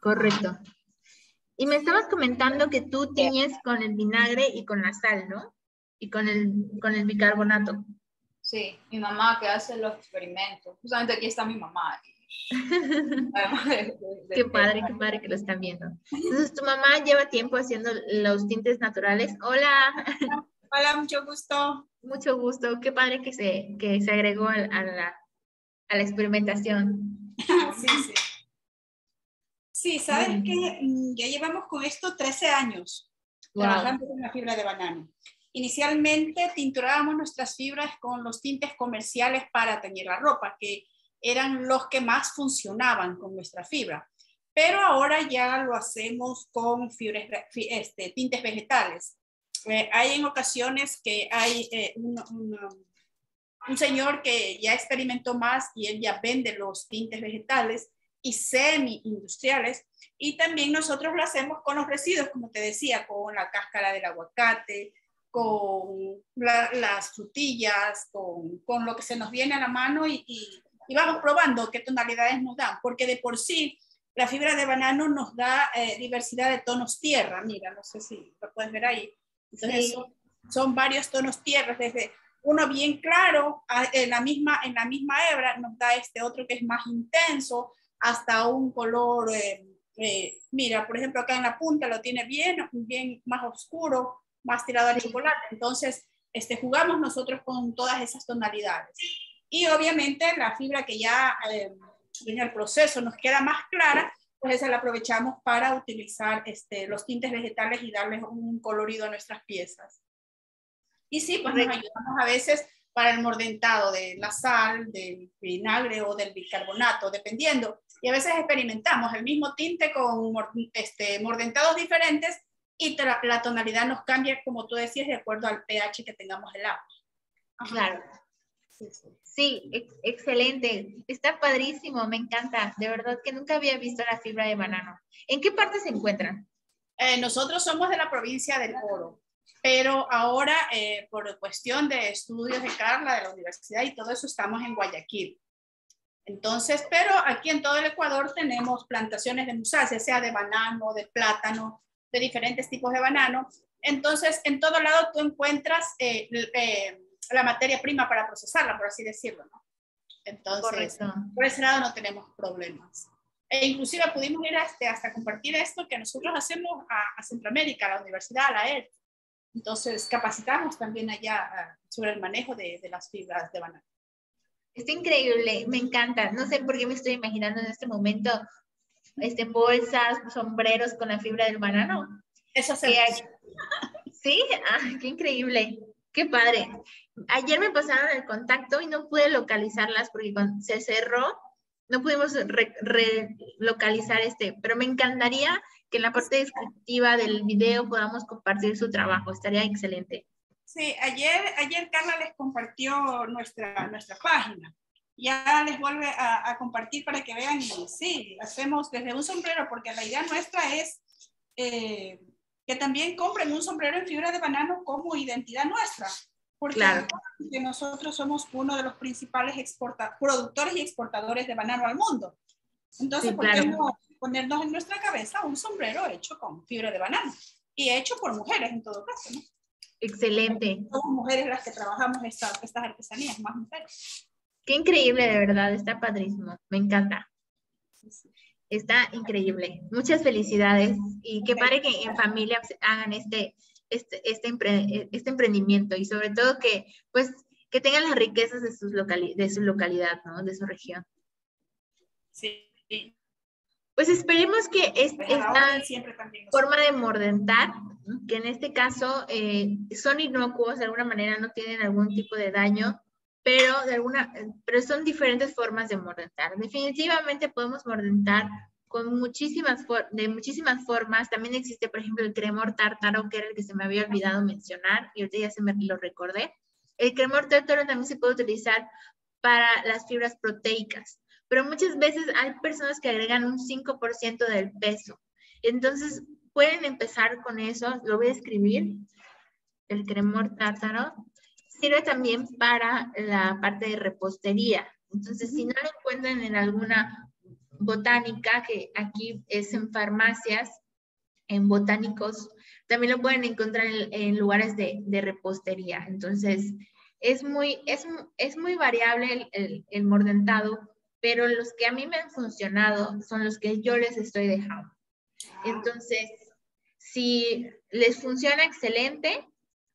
correcto. Y me estabas comentando que tú tienes con el vinagre y con la sal, ¿no? y con el, con el bicarbonato. Sí, mi mamá que hace los experimentos. Justamente aquí está mi mamá. <laughs> <laughs> qué padre, qué padre que lo están viendo. Entonces, tu mamá lleva tiempo haciendo los tintes naturales. Hola. <laughs> Hola, mucho gusto. Mucho gusto. Qué padre que se, que se agregó a, la, a la experimentación. Sí, sí. Sí, sabes que mm, ya llevamos con esto 13 años trabajando con la fibra de banano. Inicialmente tinturábamos nuestras fibras con los tintes comerciales para teñir la ropa, que eran los que más funcionaban con nuestra fibra. Pero ahora ya lo hacemos con fibras, este, tintes vegetales. Eh, hay en ocasiones que hay eh, un, señor que ya experimentó más y él ya vende los tintes vegetales y semi-industriales. Y también nosotros lo hacemos con los residuos, como te decía, con la cáscara del aguacate, con las frutillas, con, con, lo que se nos viene a la mano y, y, vamos probando qué tonalidades nos dan, porque de por sí la fibra de banano nos da eh, diversidad de tonos tierra, mira, no sé si lo puedes ver ahí. Entonces son, varios tonos tierra, desde uno bien claro, en la, misma, en la misma hebra nos da este otro que es más intenso, hasta un color, eh, eh, mira, por ejemplo acá en la punta lo tiene bien, bien más oscuro, más tirado al chocolate. Entonces, este, jugamos nosotros con todas esas tonalidades. Y obviamente la fibra que ya eh, en el proceso nos queda más clara, pues esa la aprovechamos para utilizar este, los tintes vegetales y darles un colorido a nuestras piezas. Y sí, pues nos ayudamos a veces para el mordentado de la sal, del vinagre o del bicarbonato, dependiendo. Y a veces experimentamos el mismo tinte con este, mordentados diferentes y la tonalidad nos cambia, como tú decías, de acuerdo al pH que tengamos el agua. Claro. Sí, excelente. Está padrísimo, me encanta. De verdad que nunca había visto la fibra de banano. ¿En qué parte se encuentran? Eh, nosotros somos de la provincia del Oro, pero ahora eh, por cuestión de estudios de Carla, de la universidad y todo eso, estamos en Guayaquil. Entonces, pero aquí en todo el Ecuador tenemos plantaciones de musácea, sea de banano, de plátano, de diferentes tipos de banano. Entonces, en todo lado tú encuentras eh, eh, la materia prima para procesarla, por así decirlo, ¿no? Entonces, por ese lado no tenemos problemas. E inclusive pudimos ir este, hasta compartir esto que nosotros hacemos a, Centroamérica, a la universidad, a la ED. Entonces, capacitamos también allá ah, sobre el manejo de, de las fibras de banano. Está increíble, me encanta. No sé por qué me estoy imaginando en este momento este, bolsas, sombreros con la fibra del banano. Eso se <laughs> Sí, ah, qué increíble, qué padre. Ayer me pasaron el contacto y no pude localizarlas porque se cerró, no pudimos relocalizar este, pero me encantaría que en la parte descriptiva del video podamos compartir su trabajo, estaría excelente. Sí, ayer, ayer Carla les compartió nuestra, nuestra página ya les vuelve a, compartir para que vean sí, hacemos desde un sombrero, porque la idea nuestra es eh, que también compren un sombrero en fibra de banano como identidad nuestra. Porque nosotros somos uno de los principales exporta productores y exportadores de banano al mundo. Entonces, ¿por qué no ponernos en nuestra cabeza un sombrero hecho con fibra de banano? Y hecho por mujeres en todo caso, ¿no? Excelente. Somos mujeres las que trabajamos estas artesanías, más mujeres. Qué increíble, de verdad, está padrísimo, me encanta. Está increíble. Muchas felicidades y qué padre que en familia hagan este, este, este, este, emprendimiento y sobre todo que, pues, que tengan las riquezas de, sus de su localidad, ¿no? De su región. Sí. Pues esperemos que esta forma de mordentar, que en este caso eh, son inocuos, de alguna manera no tienen algún tipo de daño, pero, de alguna, pero son diferentes formas de mordentar. Definitivamente podemos mordentar con muchísimas, de muchísimas formas. También existe, por ejemplo, el cremor tártaro, que era el que se me había olvidado mencionar, y ahorita ya se me lo recordé. El cremor tártaro también se puede utilizar para las fibras proteicas, pero muchas veces hay personas que agregan un 5% del peso. Entonces, pueden empezar con eso, lo voy a escribir, el cremor tártaro. Sirve también para la parte de repostería. Entonces, si no lo encuentran en alguna botánica, que aquí es en farmacias, en botánicos, también lo pueden encontrar en, lugares de, repostería. Entonces, es muy, es, es muy variable el, el, mordentado, pero los que a mí me han funcionado son los que yo les estoy dejando. Entonces, si les funciona excelente,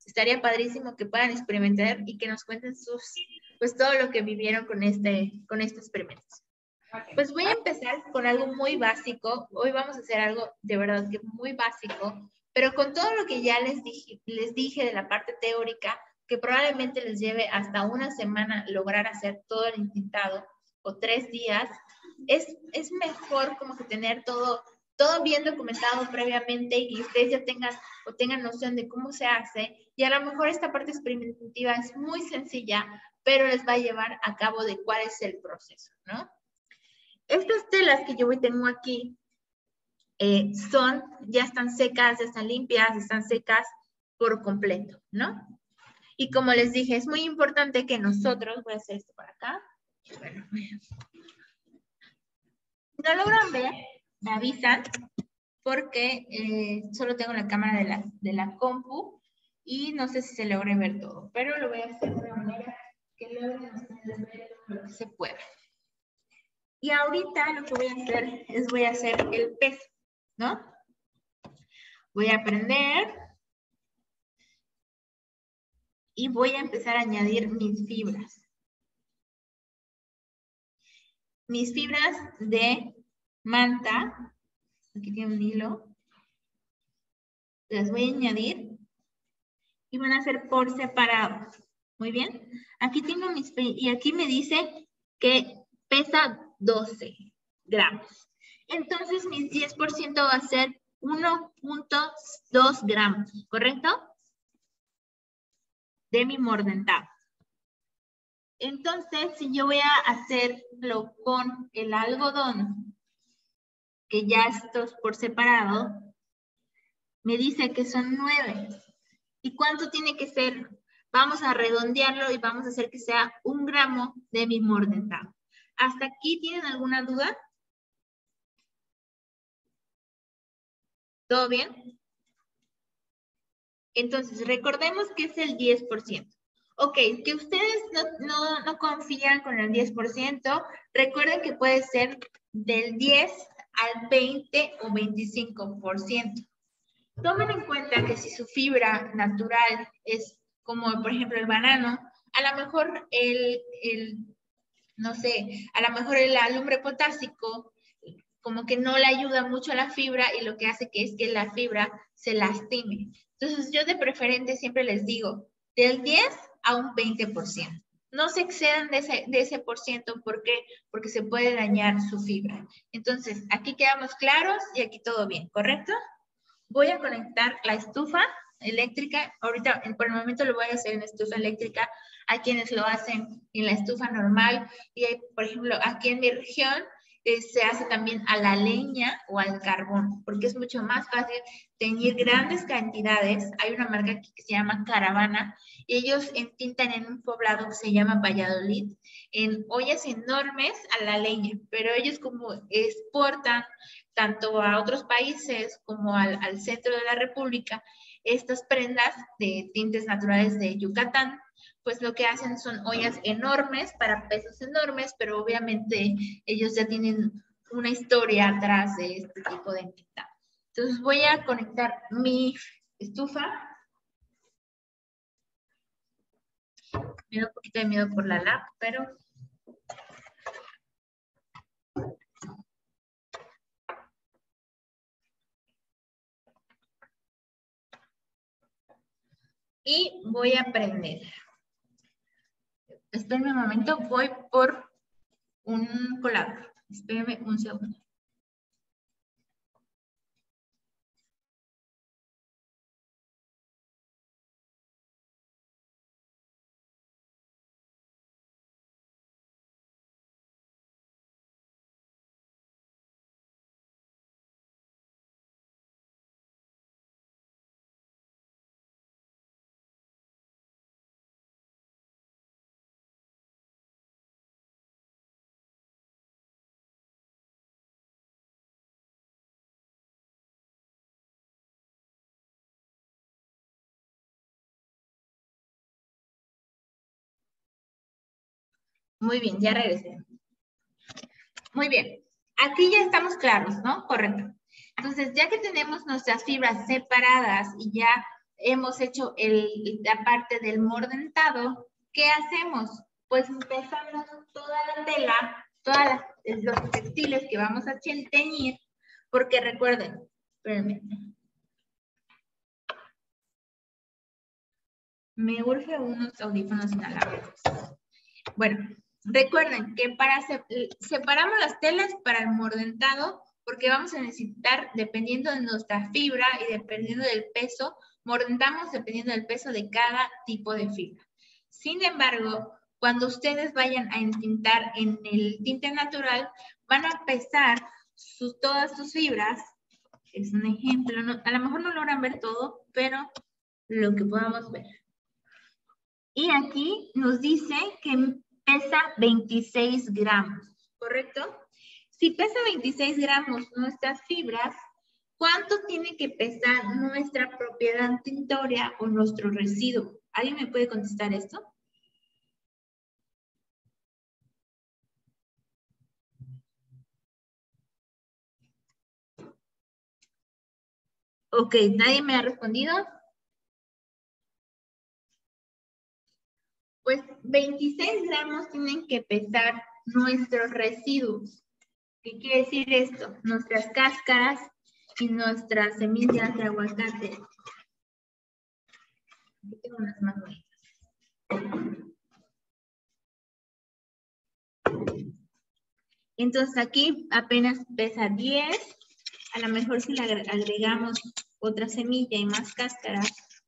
estaría padrísimo que puedan experimentar y que nos cuenten sus, pues todo lo que vivieron con este, con este experimento. Pues voy a empezar con algo muy básico. Hoy vamos a hacer algo de verdad que muy básico, pero con todo lo que ya les dije, les dije de la parte teórica, que probablemente les lleve hasta una semana lograr hacer todo el intentado o tres días, es, es mejor como que tener todo, todo bien documentado previamente y que ustedes ya tengan o tengan noción de cómo se hace. Y a lo mejor esta parte experimentativa es muy sencilla, pero les va a llevar a cabo de cuál es el proceso, ¿no? Estas telas que yo hoy tengo aquí eh, son, ya están secas, ya están limpias, están secas por completo, ¿no? Y como les dije, es muy importante que nosotros, voy a hacer esto para acá. Bueno, <laughs> no logran ver, me avisan, porque eh, solo tengo la cámara de la, de la compu y no sé si se logre ver todo, pero lo voy a hacer de una manera que logren ustedes ver lo que se pueda. Y ahorita lo que voy a hacer es voy a hacer el peso, ¿no? Voy a prender y voy a empezar a añadir mis fibras. Mis fibras de manta, aquí tiene un hilo, las voy a añadir y van a ser por separado. Muy bien. Aquí tengo mis, y aquí me dice que pesa 12 gramos. Entonces, mi 10% va a ser 1.2 gramos, ¿correcto? De mi mordentado. Entonces, si yo voy a hacerlo con el algodón, que ya esto es por separado, me dice que son 9. ¿Y cuánto tiene que ser? Vamos a redondearlo y vamos a hacer que sea un gramo de mi mordentado. ¿Hasta aquí tienen alguna duda? ¿Todo bien? Entonces, recordemos que es el 10%. Ok, que ustedes no, confían con el 10%, recuerden que puede ser del 10 al 20 o 25%. Tomen en cuenta que si su fibra natural es como, por ejemplo, el banano, a lo mejor el, el no sé, a lo mejor el alumbre potásico como que no le ayuda mucho a la fibra y lo que hace que es que la fibra se lastime. Entonces yo de preferente siempre les digo, del 10 a un 20%. No se excedan de ese, de ese por ciento, ¿por qué? Porque se puede dañar su fibra. Entonces, aquí quedamos claros y aquí todo bien, ¿correcto? Voy a conectar la estufa eléctrica. Ahorita, por el momento lo voy a hacer en estufa eléctrica hay quienes lo hacen en la estufa normal y por ejemplo, aquí en mi región eh, se hace también a la leña o al carbón, porque es mucho más fácil teñir grandes cantidades. Hay una marca que se llama Caravana y ellos entintan en un poblado que se llama Valladolid en ollas enormes a la leña, pero ellos como exportan tanto a otros países como al, al centro de la República estas prendas de tintes naturales de Yucatán, pues lo que hacen son ollas enormes para pesos enormes, pero obviamente ellos ya tienen una historia atrás de este tipo de tinta. Entonces voy a conectar mi estufa. Me da un poquito de miedo por la lap, pero y voy a prender. Espérenme un momento, voy por un colador. Espérenme un segundo. Muy bien, ya regresé. Muy bien. Aquí ya estamos claros, ¿no? Correcto. Entonces, ya que tenemos nuestras fibras separadas y ya hemos hecho la parte del mordentado, ¿qué hacemos? Pues empezamos toda la tela, todos los textiles que vamos a teñir, porque recuerden, espérenme, me urge unos audífonos inalámbricos. Bueno, Recuerden que para separamos las telas para el mordentado porque vamos a necesitar, dependiendo de nuestra fibra y dependiendo del peso, mordentamos dependiendo del peso de cada tipo de fibra. Sin embargo, cuando ustedes vayan a entintar en el tinte natural, van a pesar todas sus fibras. Es un ejemplo, a lo mejor no logran ver todo, pero lo que podamos ver. Y aquí nos dice que pesa 26 gramos, ¿correcto? Si pesa 26 gramos nuestras fibras, ¿cuánto tiene que pesar nuestra propiedad tintoria o nuestro residuo? ¿Alguien me puede contestar esto? Ok, ¿nadie me ha respondido? Pues 26 gramos tienen que pesar nuestros residuos. ¿Qué quiere decir esto? Nuestras cáscaras y nuestras semillas de aguacate. Aquí tengo unas más Entonces aquí apenas pesa 10. A lo mejor si le agregamos otra semilla y más cáscara,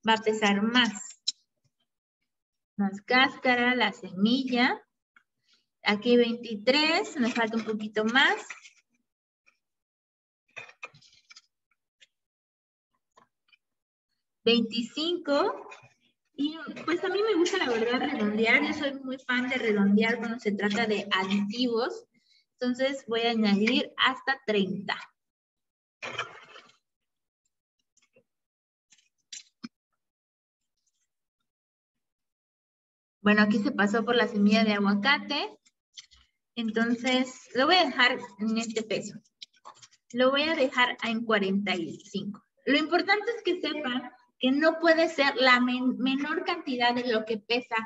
va a pesar más más cáscara, la semilla. Aquí 23, me falta un poquito más. ¿25? Y pues a mí me gusta la verdad redondear, yo soy muy fan de redondear cuando se trata de aditivos, entonces voy a añadir hasta 30. Bueno, aquí se pasó por la semilla de aguacate. Entonces, lo voy a dejar en este peso. Lo voy a dejar en 45. Lo importante es que sepan que no puede ser la menor cantidad de lo que pesa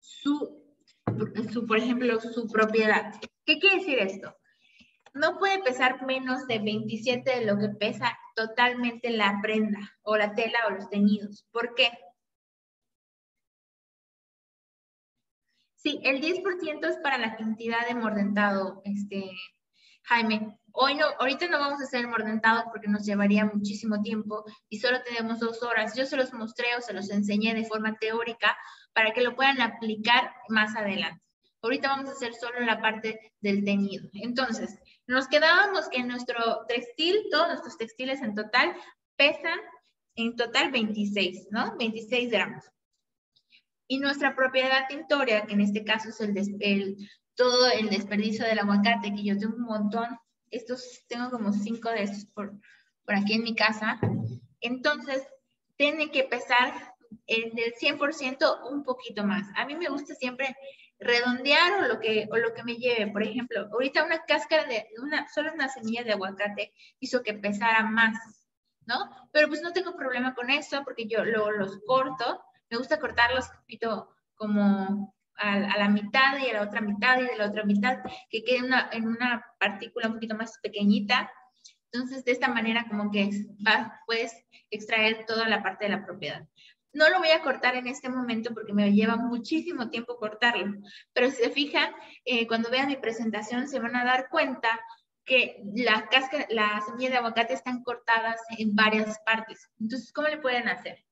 su, su, por ejemplo, su propiedad. ¿Qué quiere decir esto? No puede pesar menos de 27 de lo que pesa totalmente la prenda o la tela o los teñidos. ¿Por qué? Sí, el 10% es para la cantidad de mordentado, este, Jaime. Hoy no, ahorita no vamos a hacer mordentado porque nos llevaría muchísimo tiempo y solo tenemos dos horas. Yo se los mostré o se los enseñé de forma teórica para que lo puedan aplicar más adelante. Ahorita vamos a hacer solo la parte del teñido. Entonces, Nos quedábamos que nuestro textil, todos nuestros textiles en total, pesan en total 26, ¿no? 26 gramos. Y nuestra propiedad tintoria, que en este caso es el, todo el desperdicio del aguacate, que yo tengo un montón, estos tengo como cinco de estos por, por aquí en mi casa, entonces tienen que pesar el del 100% un poquito más. A mí me gusta siempre redondear o lo que, o lo que me lleve. Por ejemplo, ahorita una cáscara de una, solo una semilla de aguacate hizo que pesara más, ¿no? Pero pues no tengo problema con eso porque yo luego los corto. Me gusta cortarlos un poquito como a, la mitad y a la otra mitad y de la otra mitad, que quede una, en una partícula un poquito más pequeñita. Entonces, de esta manera como que va, puedes extraer toda la parte de la propiedad. No lo voy a cortar en este momento porque me lleva muchísimo tiempo cortarlo, pero si se fijan, eh, cuando vean mi presentación se van a dar cuenta que la cáscara, la semilla de aguacate están cortadas en varias partes. Entonces, ¿cómo le pueden hacer?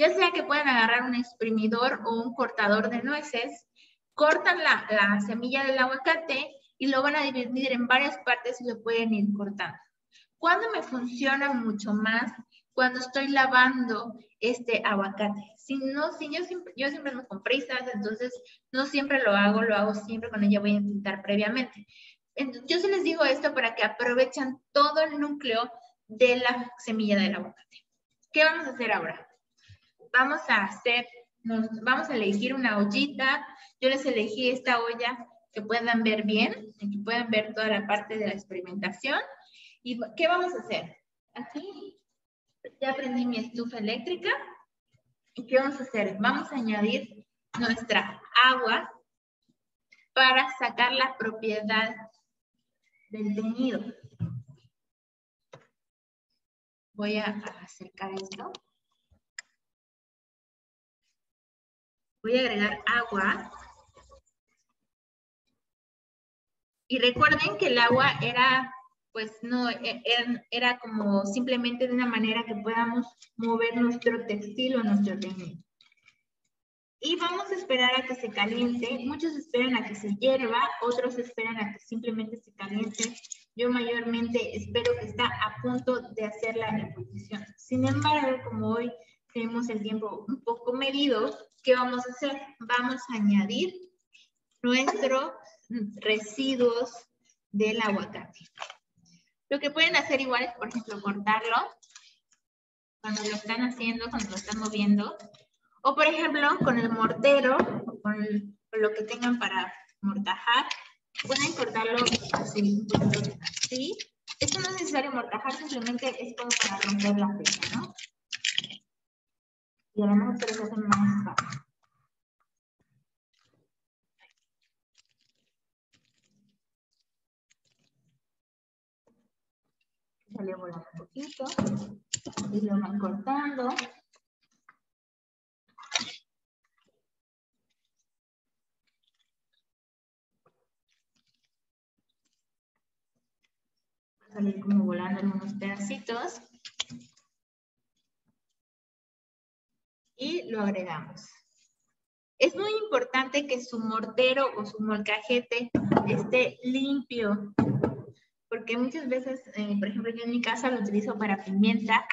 Ya sea que puedan agarrar un exprimidor o un cortador de nueces, cortan la, la semilla del aguacate y lo van a dividir en varias partes y lo pueden ir cortando. ¿Cuándo me funciona mucho más? Cuando estoy lavando este aguacate. Si no, si yo siempre, yo siempre ando con prisas, entonces no siempre lo hago, lo hago siempre cuando ya voy a intentar previamente. Entonces, yo se les digo esto para que aprovechen todo el núcleo de la semilla del aguacate. ¿Qué vamos a hacer ahora? Vamos a hacer, vamos a elegir una ollita. Yo les elegí esta olla que puedan ver bien, que puedan ver toda la parte de la experimentación. ¿Y qué vamos a hacer? Aquí ya prendí mi estufa eléctrica. ¿Y qué vamos a hacer? Vamos a añadir nuestra agua para sacar la propiedad del teñido. Voy a acercar esto. Voy a agregar agua. Y recuerden que el agua era pues no, e, era, como simplemente de una manera que podamos mover nuestro textil o nuestro teñido. Y vamos a esperar a que se caliente. Muchos esperan a que se hierva, otros esperan a que simplemente se caliente. Yo mayormente espero que está a punto de hacer la ebullición. Sin embargo, como hoy tenemos el tiempo un poco medido, ¿qué vamos a hacer? Vamos a añadir nuestros residuos del aguacate. Lo que pueden hacer igual es, por ejemplo, cortarlo cuando lo están haciendo, cuando lo están moviendo. O, por ejemplo, con el mortero, o con, lo que tengan para mortajar, pueden cortarlo así, así. Esto no es necesario mortajar, simplemente es como para romper la fecha, ¿no? Y además se les hace más fácil. sale volando un poquito y lo van cortando. Salir como volando en unos pedacitos. Y lo agregamos. Es muy importante que su mortero o su molcajete esté limpio porque muchas veces, eh, por ejemplo, yo en mi casa lo utilizo para pimienta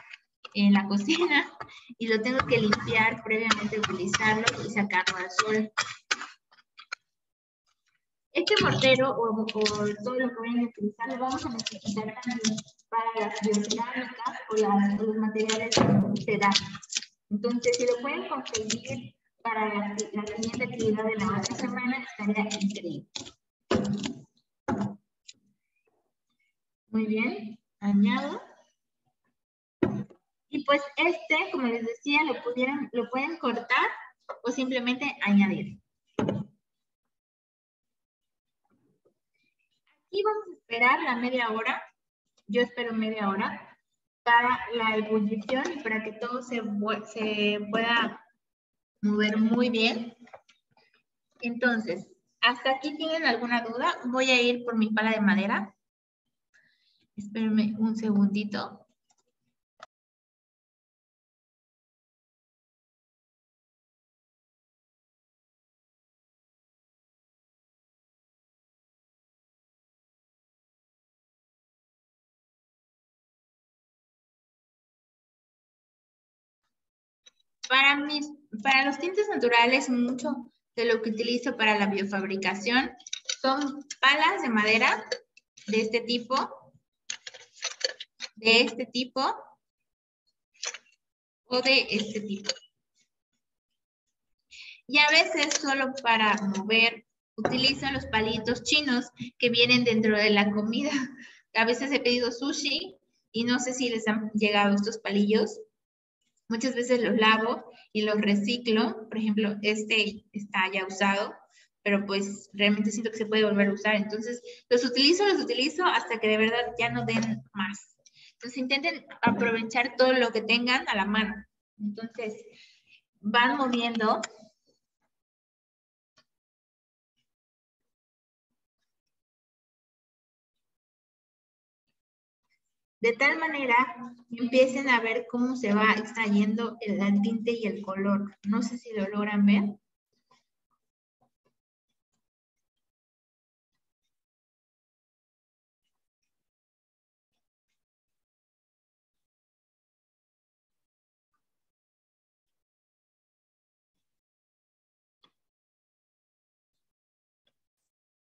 en la <laughs> cocina y lo tengo que limpiar previamente, utilizarlo y sacarlo al sol. Este mortero o, todo lo que vayan a utilizar lo vamos a necesitar para las biocerámicas o, los materiales cerámicos. Entonces, si lo pueden conseguir para la, siguiente actividad de la otra semana, estaría increíble. Muy bien, añado. Y pues este, como les decía, lo, pudieran, lo pueden cortar o simplemente añadir. Aquí vamos a esperar la media hora. Yo espero media hora la ebullición y para que todo se, se pueda mover muy bien. Entonces, ¿hasta aquí tienen alguna duda? Voy a ir por mi pala de madera. Espérenme un segundito. Para, mis, para los tintes naturales, mucho de lo que utilizo para la biofabricación son palas de madera de este tipo, de este tipo o de este tipo. Y a veces solo para mover utilizo los palitos chinos que vienen dentro de la comida. A veces he pedido sushi y no sé si les han llegado estos palillos. Muchas veces los lavo y los reciclo. Por ejemplo, este está ya usado, pero pues realmente siento que se puede volver a usar. Entonces, los utilizo, los utilizo hasta que de verdad ya no den más. Entonces, intenten aprovechar todo lo que tengan a la mano. Entonces, van moviendo de tal manera empiecen a ver cómo se va extrayendo el, tinte y el color. No sé si lo logran ver.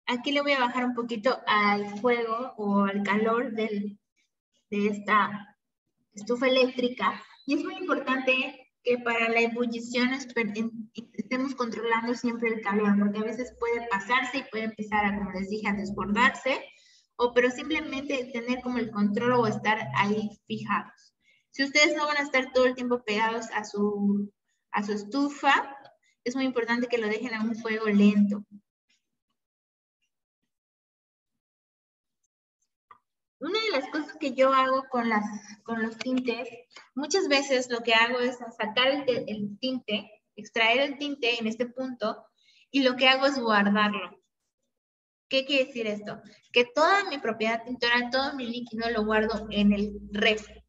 Aquí le voy a bajar un poquito al fuego o al calor del, de esta estufa eléctrica. Y es muy importante que para la ebullición estemos controlando siempre el calor, porque a veces puede pasarse y puede empezar a, como les dije, a desbordarse, o pero simplemente tener como el control o estar ahí fijados. Si ustedes no van a estar todo el tiempo pegados a su, a su estufa, es muy importante que lo dejen a un fuego lento. Una de las cosas que yo hago con, las, con los tintes, muchas veces lo que hago es sacar el, tinte, extraer el tinte en este punto y lo que hago es guardarlo. ¿Qué quiere decir esto? Que toda mi propiedad tintora, todo mi líquido lo guardo en el refri.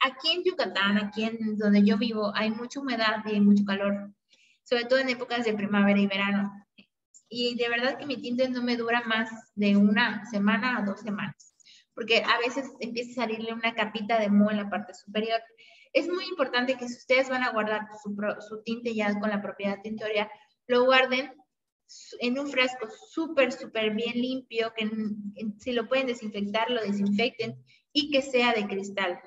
Aquí en Yucatán, aquí en donde yo vivo, hay mucha humedad y hay mucho calor, sobre todo en épocas de primavera y verano. Y de verdad que mi tinte no me dura más de una semana a dos semanas porque a veces empieza a salirle una capita de moho en la parte superior. Es muy importante que si ustedes van a guardar su, su tinte ya con la propiedad tintoria, lo guarden en un frasco súper, súper bien limpio, que si lo pueden desinfectar, lo desinfecten y que sea de cristal.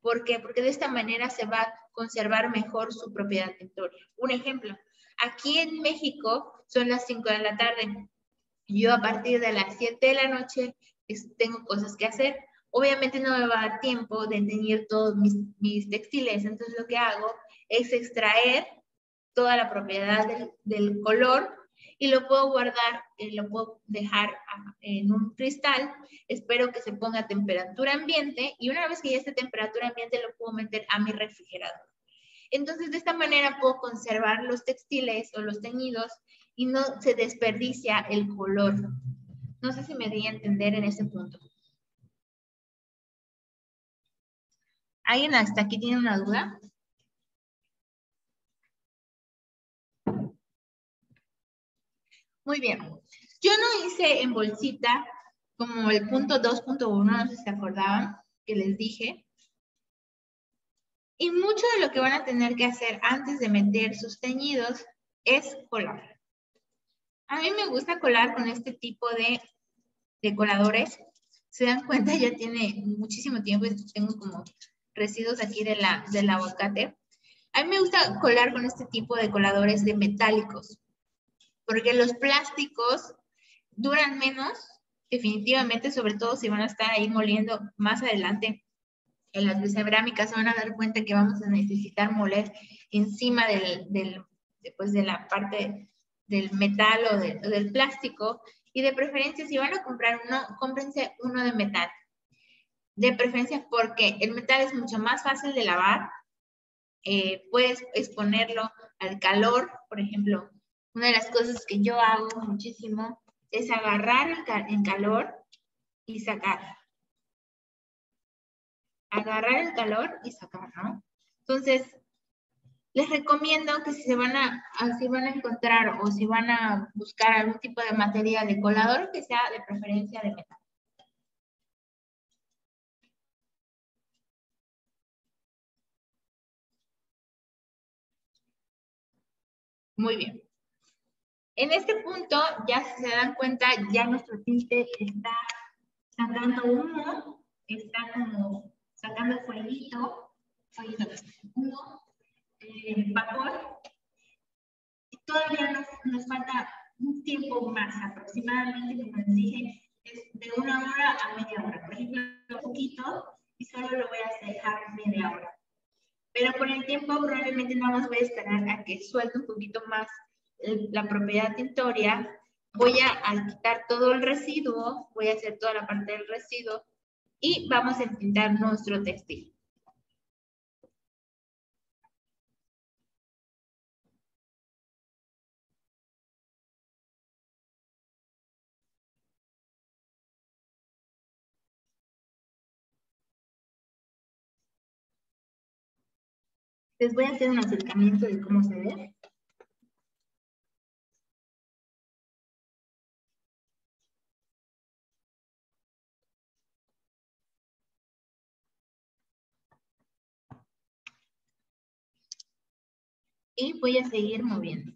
¿Por qué? Porque de esta manera se va a conservar mejor su propiedad tintoria. Un ejemplo, aquí en México son las 5 de la tarde. Yo a partir de las 7 de la noche tengo cosas que hacer. Obviamente no me va a dar tiempo de tener todos mis, mis textiles, entonces lo que hago es extraer toda la propiedad del, del color y lo puedo guardar, eh, lo puedo dejar en un cristal, espero que se ponga a temperatura ambiente y una vez que ya esté a temperatura ambiente lo puedo meter a mi refrigerador. Entonces de esta manera puedo conservar los textiles o los teñidos y no se desperdicia el color. No sé si me di a entender en ese punto. ¿Alguien hasta aquí tiene una duda? Muy bien. Yo no hice en bolsita como el punto 2.1, no sé si se acordaban, que les dije. Y mucho de lo que van a tener que hacer antes de meter sus teñidos es colar. A mí me gusta colar con este tipo de, coladores. Se dan cuenta, ya tiene muchísimo tiempo y tengo como residuos aquí de la, del aguacate. A mí me gusta colar con este tipo de coladores de metálicos, porque los plásticos duran menos, definitivamente, sobre todo si van a estar ahí moliendo más adelante en las cerámicas, se van a dar cuenta que vamos a necesitar moler encima del, del, pues de la parte del metal o, del plástico y de preferencia si van a comprar uno, cómprense uno de metal. De preferencia porque el metal es mucho más fácil de lavar, eh, puedes exponerlo al calor, por ejemplo. Una de las cosas que yo hago muchísimo es agarrar el, calor y sacar. Agarrar el calor y sacar, ¿no? Entonces, les recomiendo que si se van a, si van a encontrar o si van a buscar algún tipo de material de colador, que sea de preferencia de metal. Muy bien. En este punto, ya se dan cuenta, ya nuestro tinte está sacando humo, está como sacando fueguito, humo, eh, vapor. Todavía nos, nos falta un tiempo más, aproximadamente, como les dije, es de una hora a media hora. Por ejemplo, un poquito y solo lo voy a dejar media hora. Pero por el tiempo probablemente no más voy a esperar a que suelte un poquito más la propiedad tintoria. Voy a, quitar todo el residuo, voy a hacer toda la parte del residuo y vamos a pintar nuestro textil. Les voy a hacer un acercamiento de cómo se ve. Y voy a seguir moviendo.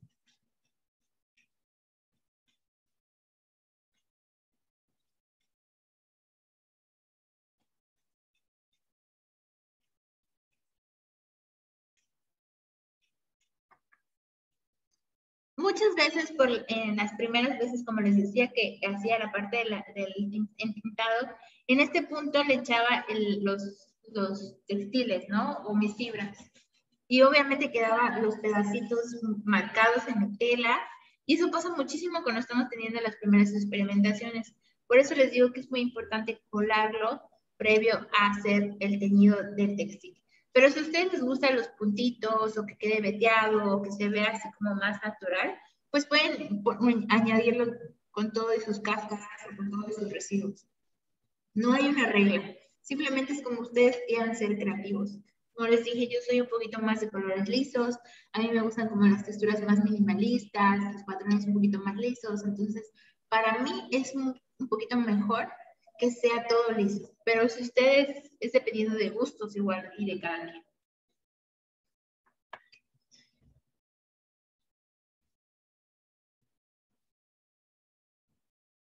Muchas veces, por, en las primeras veces, como les decía, que hacía la parte del entintado, en este punto le echaba los, textiles, ¿no? O mis fibras. Y obviamente quedaban los pedacitos marcados en la tela. Y eso pasa muchísimo cuando estamos teniendo las primeras experimentaciones. Por eso les digo que es muy importante colarlo previo a hacer el teñido del textil. Pero si a ustedes les gustan los puntitos o que quede veteado o que se vea así como más natural, pues pueden añadirlo con todos sus cáscaras o con todos sus residuos. No hay una regla, simplemente es como ustedes quieran ser creativos. Como les dije, yo soy un poquito más de colores lisos, a mí me gustan como las texturas más minimalistas, los patrones un poquito más lisos, entonces para mí es un, un poquito mejor que sea todo liso. Pero si ustedes, es dependiendo de gustos igual y de cada día.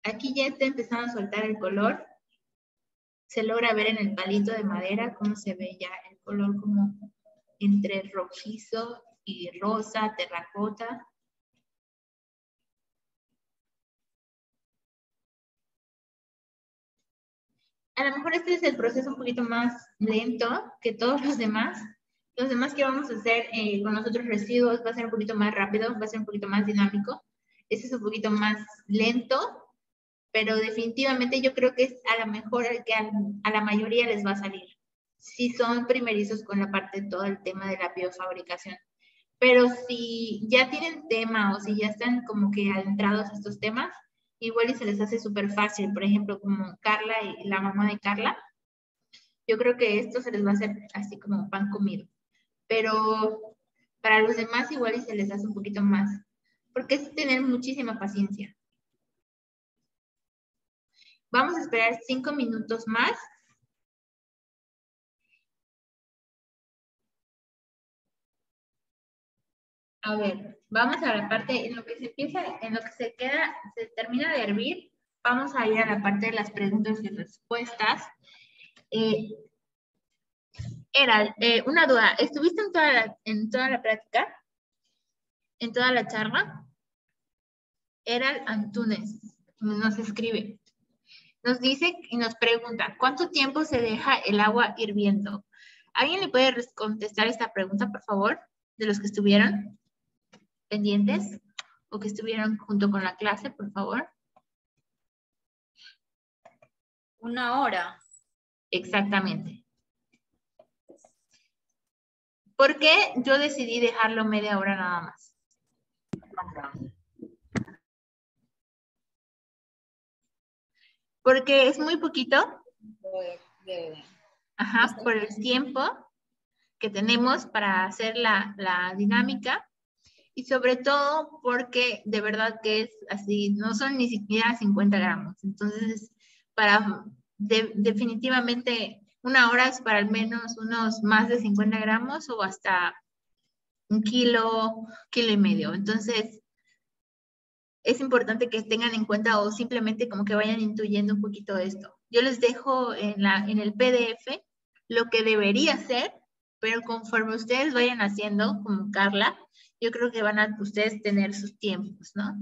Aquí ya está empezando a soltar el color. Se logra ver en el palito de madera cómo se ve ya el color como entre rojizo y rosa, terracota. A lo mejor este es el proceso un poquito más lento que todos los demás. Los demás que vamos a hacer eh, con los otros residuos va a ser un poquito más rápido, va a ser un poquito más dinámico. Este es un poquito más lento, pero definitivamente yo creo que es a lo mejor el que a, la mayoría les va a salir. Si son primerizos con la parte de todo el tema de la biofabricación. Pero si ya tienen tema o si ya están como que adentrados a estos temas, igual y se les hace súper fácil, por ejemplo, como Carla y la mamá de Carla, yo creo que esto se les va a hacer así como pan comido. Pero para los demás igual y se les hace un poquito más, porque es tener muchísima paciencia. Vamos a esperar cinco minutos más A ver, vamos a la parte, en lo que se empieza, en lo que se queda, se termina de hervir, vamos a ir a la parte de las preguntas y respuestas. Eh, era eh, una duda, ¿estuviste en toda, la, en toda la práctica? ¿En toda la charla? Era Antunes, nos escribe. Nos dice y nos pregunta, ¿cuánto tiempo se deja el agua hirviendo? ¿Alguien le puede contestar esta pregunta, por favor, de los que estuvieron? Pendientes o que estuvieron junto con la clase, por favor? Una hora. Exactamente. ¿Por qué yo decidí dejarlo media hora nada más? Porque es muy poquito. Ajá, por el tiempo que tenemos para hacer la, la dinámica y sobre todo porque de verdad que es así, no son ni siquiera 50 gramos. Entonces, para definitivamente una hora es para al menos unos más de 50 gramos o hasta un kilo, kilo y medio. Entonces, es importante que tengan en cuenta o simplemente como que vayan intuyendo un poquito esto. Yo les dejo en, la, en el PDF lo que debería ser, pero conforme ustedes vayan haciendo, como Carla, yo creo que van a ustedes tener sus tiempos, ¿no?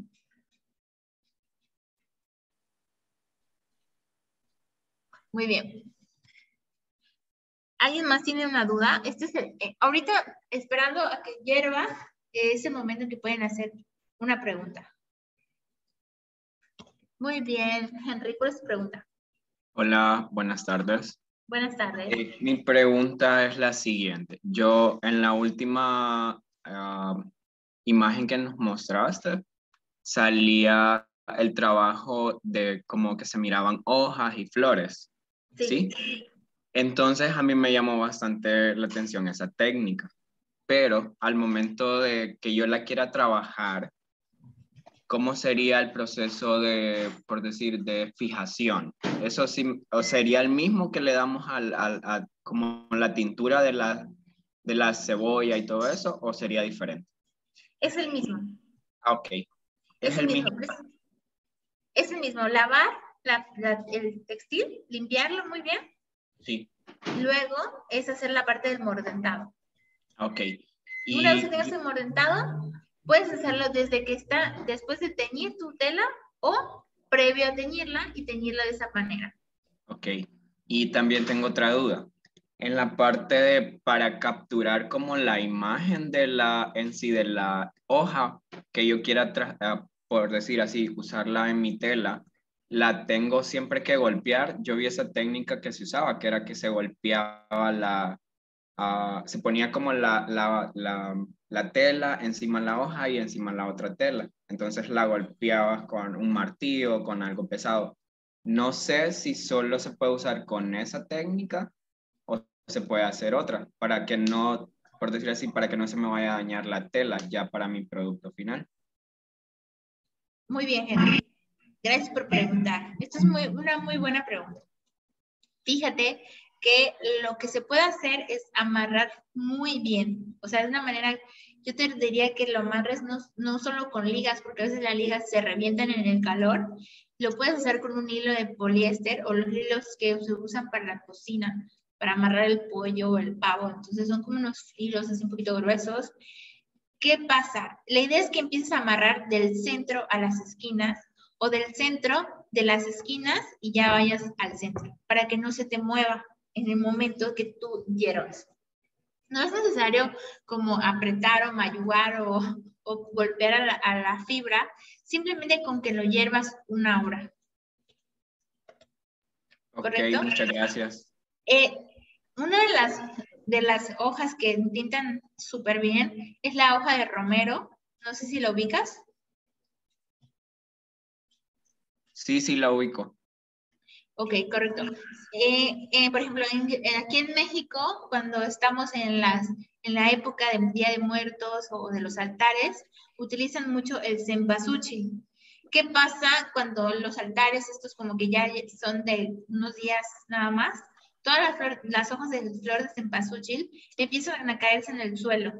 Muy bien. ¿Alguien más tiene una duda? Este es eh, ahorita esperando a que hierva ese momento en que pueden hacer una pregunta. Muy bien, Henry, ¿cuál es tu pregunta? Hola, buenas tardes. Buenas tardes. Eh, mi pregunta es la siguiente. Yo en la última ah, imagen que nos mostraste salía el trabajo de como que se miraban hojas y flores. ¿sí? Entonces a mí me llamó bastante la atención esa técnica, pero al momento de que yo la quiera trabajar, ¿cómo sería el proceso de, por decir, de fijación? ¿Eso sí, o sería el mismo que le damos al, a como la tintura de la, de la cebolla y todo eso, o sería diferente? Es el mismo. Ah, ok. Es, el, mismo. Es, el mismo. Lavar el textil, limpiarlo muy bien. Sí. Luego es hacer la parte del mordentado. Ok. Una vez que tengas el mordentado, puedes hacerlo desde que está, después de teñir tu tela o previo a teñirla y teñirla de esa manera. Ok. Y también tengo otra duda. En la parte de para capturar como la imagen de la en sí de la hoja que yo quiera, ah, por decir así, usarla en mi tela, la tengo siempre que golpear. Yo vi esa técnica que se usaba, que era que se golpeaba la, ah, se ponía como la, la, la, la, tela encima la hoja y encima la otra tela. Entonces la golpeabas con un martillo, con algo pesado. No sé si solo se puede usar con esa técnica se puede hacer otra, para que no, por decir así, para que no se me vaya a dañar la tela ya para mi producto final. Muy bien, Henry. Gracias por preguntar. Esta es muy, una muy buena pregunta. Fíjate que lo que se puede hacer es amarrar muy bien. O sea, de una manera, yo te diría que lo amarres no, no solo con ligas, porque a veces las ligas se revientan en el calor. Lo puedes hacer con un hilo de poliéster o los hilos que se usan para la cocina, para amarrar el pollo o el pavo. Entonces son como unos hilos así un poquito gruesos. ¿Qué pasa? La idea es que empieces a amarrar del centro a las esquinas o del centro de las esquinas y ya vayas al centro, para que no se te mueva en el momento que tú hierbas. No es necesario como apretar o mayugar o, golpear a la, fibra, simplemente con que lo hiervas una hora. Ok, muchas gracias. Eh, una de las, de las hojas que tintan súper bien es la hoja de romero. No sé si lo ubicas. Sí, sí, la ubico. Ok, correcto. Eh, eh, por ejemplo, aquí en México, cuando estamos en, las, en la época del Día de Muertos o de los altares, utilizan mucho el cempasúchil. ¿Qué pasa cuando los altares, estos como que ya son de unos días nada más? Todas las, hojas de flor de cempasúchil empiezan a caerse en el suelo.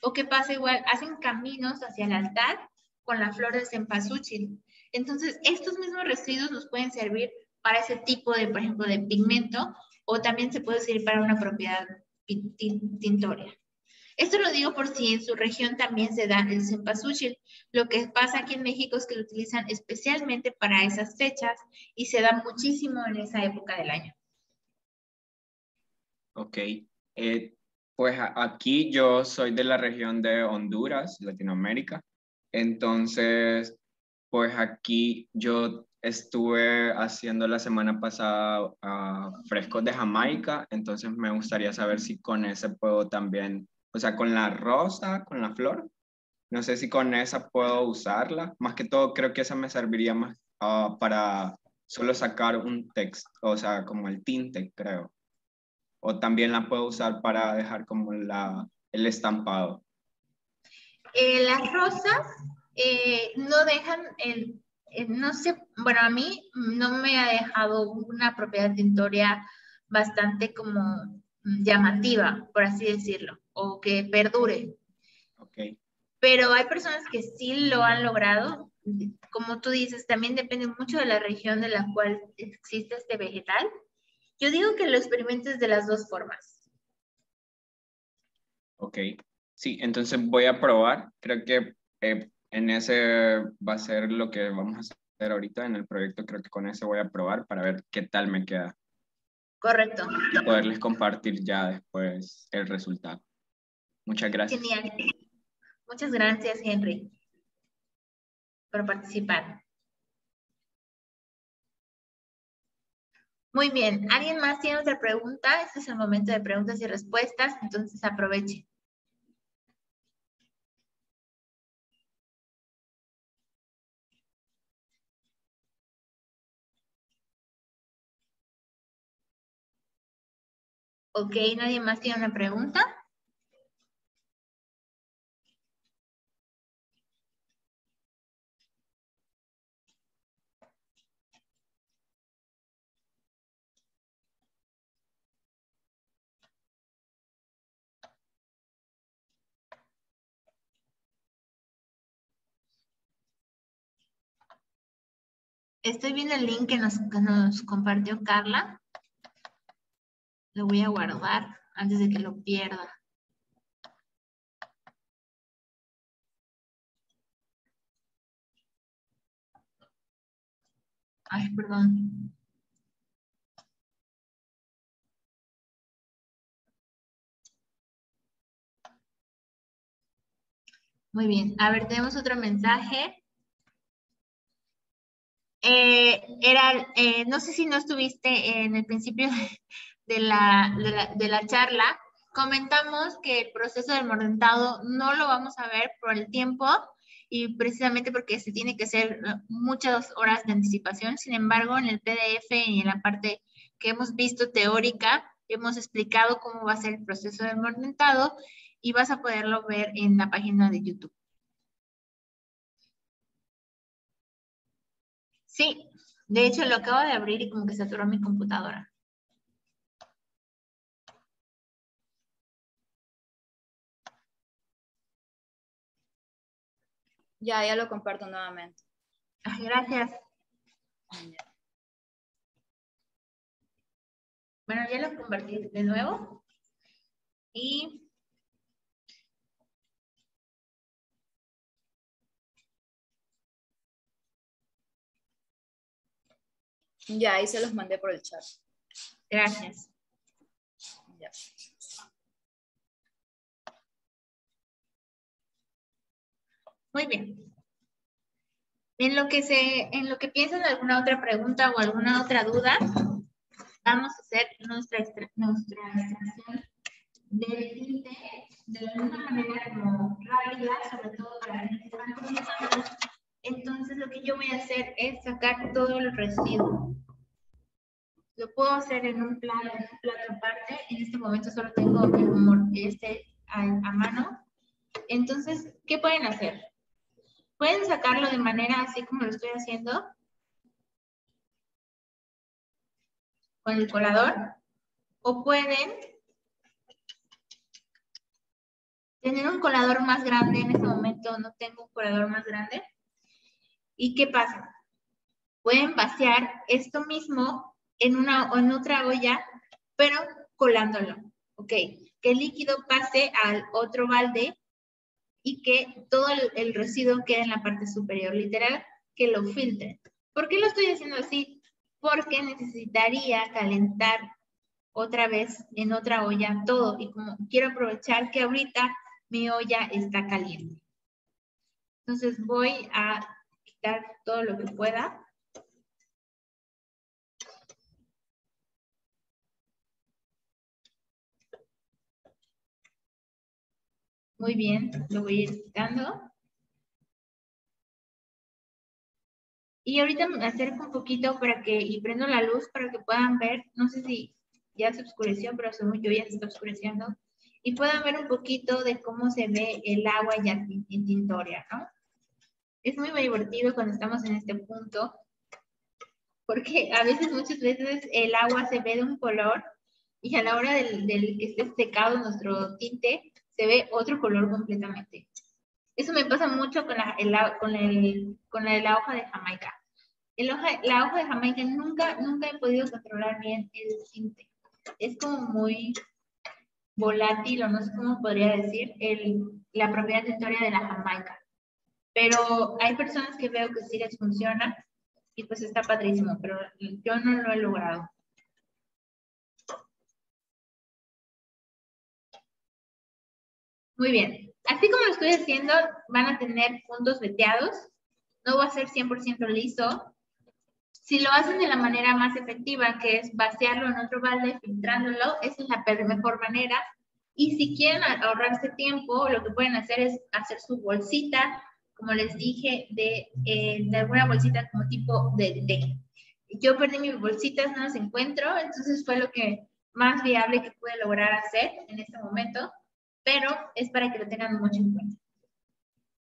¿O qué pasa igual? Hacen caminos hacia el altar con la flor de cempasúchil. Entonces, estos mismos residuos nos pueden servir para ese tipo de, por ejemplo, de pigmento o también se puede servir para una propiedad tintoria. Esto lo digo por si en su región también se da el cempasúchil. Lo que pasa aquí en México es que lo utilizan especialmente para esas fechas y se da muchísimo en esa época del año. Ok. Eh, pues aquí yo soy de la región de Honduras, Latinoamérica. Entonces, pues aquí yo estuve haciendo la semana pasada ah, frescos de Jamaica, entonces me gustaría saber si con ese puedo también, o sea, con la rosa, con la flor, no sé si con esa puedo usarla. Más que todo creo que esa me serviría más ah, para solo sacar un texto, o sea, como el tinte, creo. O también la puedo usar para dejar como la, el estampado. Eh, las rosas eh, no dejan, el, no sé, bueno, a mí no me ha dejado una propiedad tintoria bastante como llamativa, por así decirlo, o que perdure. Ok. Pero hay personas que sí lo han logrado. Como tú dices, también depende mucho de la región de la cual existe este vegetal. Yo digo que lo experimentes de las dos formas. Ok. Sí, entonces voy a probar. Creo que eh, en ese va a ser lo que vamos a hacer ahorita en el proyecto. Creo que con ese voy a probar para ver qué tal me queda. Correcto. Y poderles compartir ya después el resultado. Muchas gracias. Genial. Muchas gracias, Henry, por participar. Muy bien. ¿Alguien más tiene otra pregunta? Este es el momento de preguntas y respuestas, entonces aproveche. Ok, ¿nadie más tiene una pregunta? Estoy viendo el link que nos, que nos compartió Carla. Lo voy a guardar antes de que lo pierda. Ay, perdón. Muy bien. A ver, tenemos otro mensaje. Eh, era, eh, no sé si no estuviste en el principio <laughs> de la, de la, de la charla, comentamos que el proceso del mordentado no lo vamos a ver por el tiempo y precisamente porque se tiene que hacer muchas horas de anticipación. Sin embargo, en el PDF y en la parte que hemos visto teórica, hemos explicado cómo va a ser el proceso del mordentado y vas a poderlo ver en la página de YouTube. Sí, de hecho lo acabo de abrir y como que saturó mi computadora. Ya, ya lo comparto nuevamente. Gracias. Bueno, ya lo compartí de nuevo. Y Ya, ahí se los mandé por el chat. Gracias. Ya. Muy bien. En lo que se, en lo que piensan alguna otra pregunta o alguna otra duda, vamos a hacer nuestra, extra, nuestra extracción del tinte de una manera como rápida, sobre todo para comenzando. Entonces lo que yo voy a hacer es sacar todo el residuo. Lo puedo hacer en un plato, plato aparte. En este momento solo tengo el este a, a mano. Entonces, ¿qué pueden hacer? Pueden sacarlo de manera así como lo estoy haciendo. Con el colador. O pueden tener un colador más grande. En este momento no tengo un colador más grande. ¿Y qué pasa? Pueden vaciar esto mismo en, una, en otra olla, pero colándolo. Ok, que el líquido pase al otro balde y que todo el, el, residuo quede en la parte superior, literal, que lo filtre. ¿Por qué lo estoy haciendo así? Porque necesitaría calentar otra vez en otra olla todo y como quiero aprovechar que ahorita mi olla está caliente. Entonces voy a quitar todo lo que pueda. Muy bien, lo voy a ir quitando. Y ahorita me acerco un poquito para que, y prendo la luz para que puedan ver, no sé si ya se oscureció, pero según yo ya se está oscureciendo, y puedan ver un poquito de cómo se ve el agua ya en tintoria, ¿no? Es muy, divertido cuando estamos en este punto, porque a veces, muchas veces, el agua se ve de un color y a la hora del, del que esté secado nuestro tinte, se ve otro color completamente. Eso me pasa mucho con la, con el, con la hoja de Jamaica. El hoja, la hoja de Jamaica nunca, nunca he podido controlar bien el tinte. Es como muy volátil, o no sé cómo podría decir, el, la propiedad historia de la Jamaica. Pero hay personas que veo que sí les funciona y pues está padrísimo, pero yo no lo he logrado. Muy bien. Así como lo estoy haciendo, van a tener puntos veteados. No va a ser 100% liso. Si lo hacen de la manera más efectiva, que es vaciarlo en otro balde, filtrándolo, esa es la mejor manera. Y si quieren ahorrarse tiempo, lo que pueden hacer es hacer su bolsita como les dije, de, eh, de alguna bolsita como tipo de té. Yo perdí mis bolsitas, no las encuentro, entonces fue lo que más viable que pude lograr hacer en este momento, pero es para que lo tengan mucho en cuenta.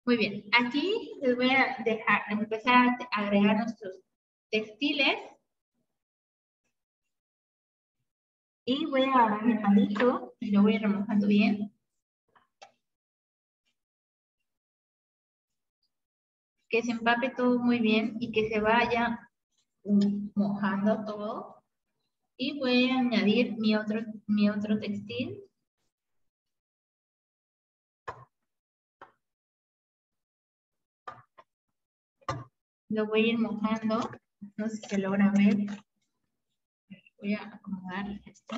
Muy bien, aquí les voy a dejar, empezar a agregar nuestros textiles. Y voy a agarrar mi palito y lo voy remojando bien. Que se empape todo muy bien y que se vaya mojando todo. Y voy a añadir mi otro, mi otro textil. Lo voy a ir mojando. No sé si se logra ver. Voy a acomodar esto.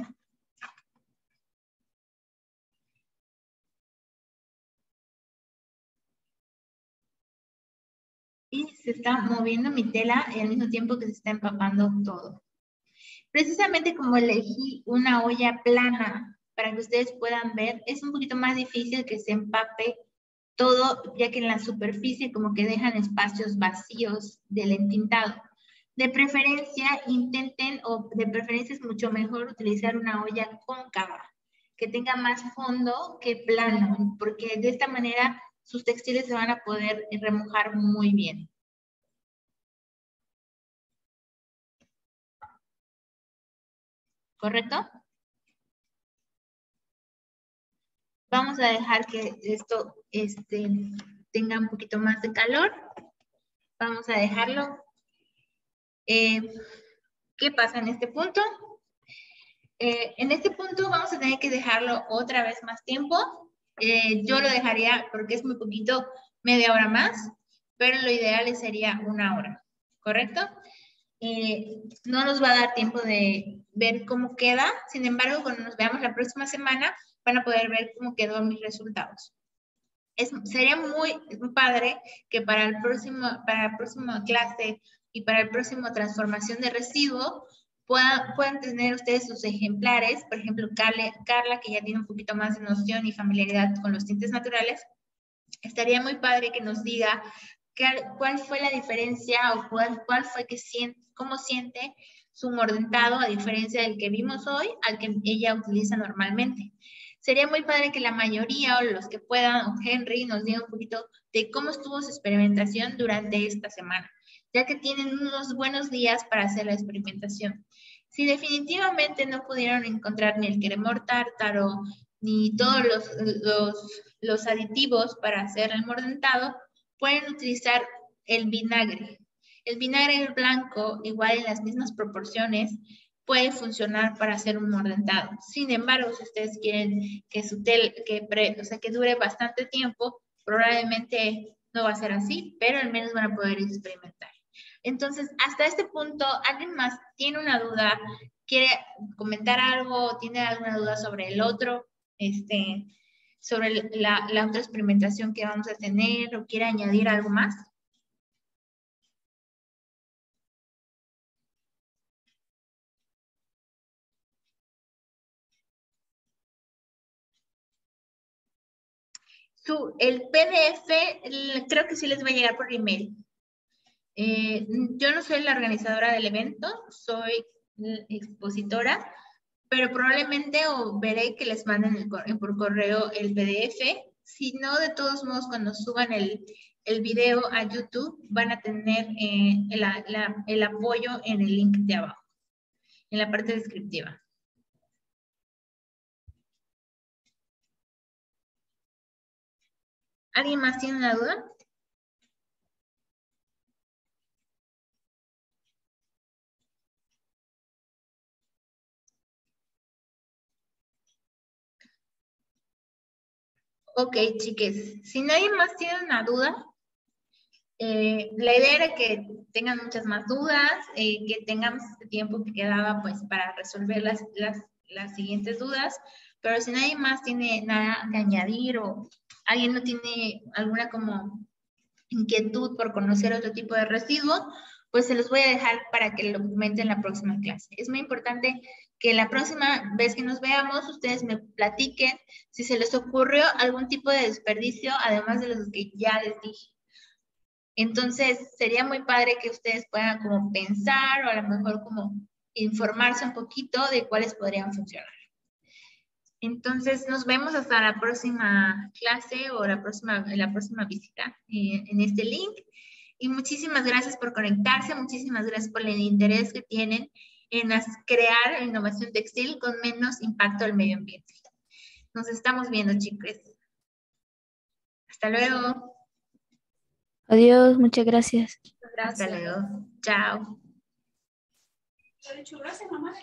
Se está moviendo mi tela al mismo tiempo que se está empapando todo. Precisamente como elegí una olla plana para que ustedes puedan ver, es un poquito más difícil que se empape todo, ya que en la superficie como que dejan espacios vacíos del entintado. De preferencia, intenten, o de preferencia es mucho mejor utilizar una olla cóncava, que tenga más fondo que plano, porque de esta manera sus textiles se van a poder remojar muy bien. ¿correcto? Vamos a dejar que esto este, tenga un poquito más de calor. Vamos a dejarlo. Eh, ¿Qué pasa en este punto? Eh, en este punto vamos a tener que dejarlo otra vez más tiempo. Eh, yo lo dejaría porque es muy poquito, media hora más, pero lo ideal sería una hora, ¿correcto? no nos va a dar tiempo de ver cómo queda. Sin embargo, cuando nos veamos la próxima semana, van a poder ver cómo quedó mis resultados. Es, sería muy padre que para, el próximo, para la próxima clase y para el próximo transformación de residuo puedan, tener ustedes sus ejemplares. Por ejemplo, Carla, Carla, que ya tiene un poquito más de noción y familiaridad con los tintes naturales, estaría muy padre que nos diga cuál fue la diferencia o cuál, cuál fue que siente, cómo siente su mordentado a diferencia del que vimos hoy, al que ella utiliza normalmente. Sería muy padre que la mayoría o los que puedan, o Henry, nos diga un poquito de cómo estuvo su experimentación durante esta semana, ya que tienen unos buenos días para hacer la experimentación. Si definitivamente no pudieron encontrar ni el cremor tártaro, ni todos los, los, los aditivos para hacer el mordentado, pueden utilizar el vinagre. El vinagre blanco, igual en las mismas proporciones, puede funcionar para hacer un mordentado. Sin embargo, si ustedes quieren que su tel, que, o sea, que dure bastante tiempo, probablemente no va a ser así, pero al menos van a poder experimentar. Entonces, hasta este punto, ¿alguien más tiene una duda? ¿Quiere comentar algo? ¿Tiene alguna duda sobre el otro? Este, sobre la, la otra experimentación que vamos a tener o quiere añadir algo más? El PDF creo que sí les va a llegar por email. Eh, yo no soy la organizadora del evento, soy expositora, pero probablemente o veré que les manden por correo el PDF. Si no, de todos modos, cuando suban el, el video a YouTube, van a tener eh, el apoyo en el link de abajo, en la parte descriptiva. ¿Alguien más tiene una duda? Ok, chiques, si nadie más tiene una duda, eh, la idea era que tengan muchas más dudas, eh, que tengamos este tiempo que quedaba pues para resolver las, las, las, siguientes dudas, pero si nadie más tiene nada que añadir o alguien no tiene alguna como inquietud por conocer otro tipo de residuo, pues se los voy a dejar para que lo comenten en la próxima clase. Es muy importante que la próxima vez que nos veamos, ustedes me platiquen si se les ocurrió algún tipo de desperdicio, además de los que ya les dije. Entonces, sería muy padre que ustedes puedan como pensar o a lo mejor como informarse un poquito de cuáles podrían funcionar. Entonces, nos vemos hasta la próxima clase o la próxima, la próxima visita en este link. Y muchísimas gracias por conectarse, muchísimas gracias por el interés que tienen en crear innovación textil con menos impacto al medio ambiente. Nos estamos viendo, chicos. Hasta luego. Adiós, muchas gracias. Hasta luego. Chao. Gracias, mamá.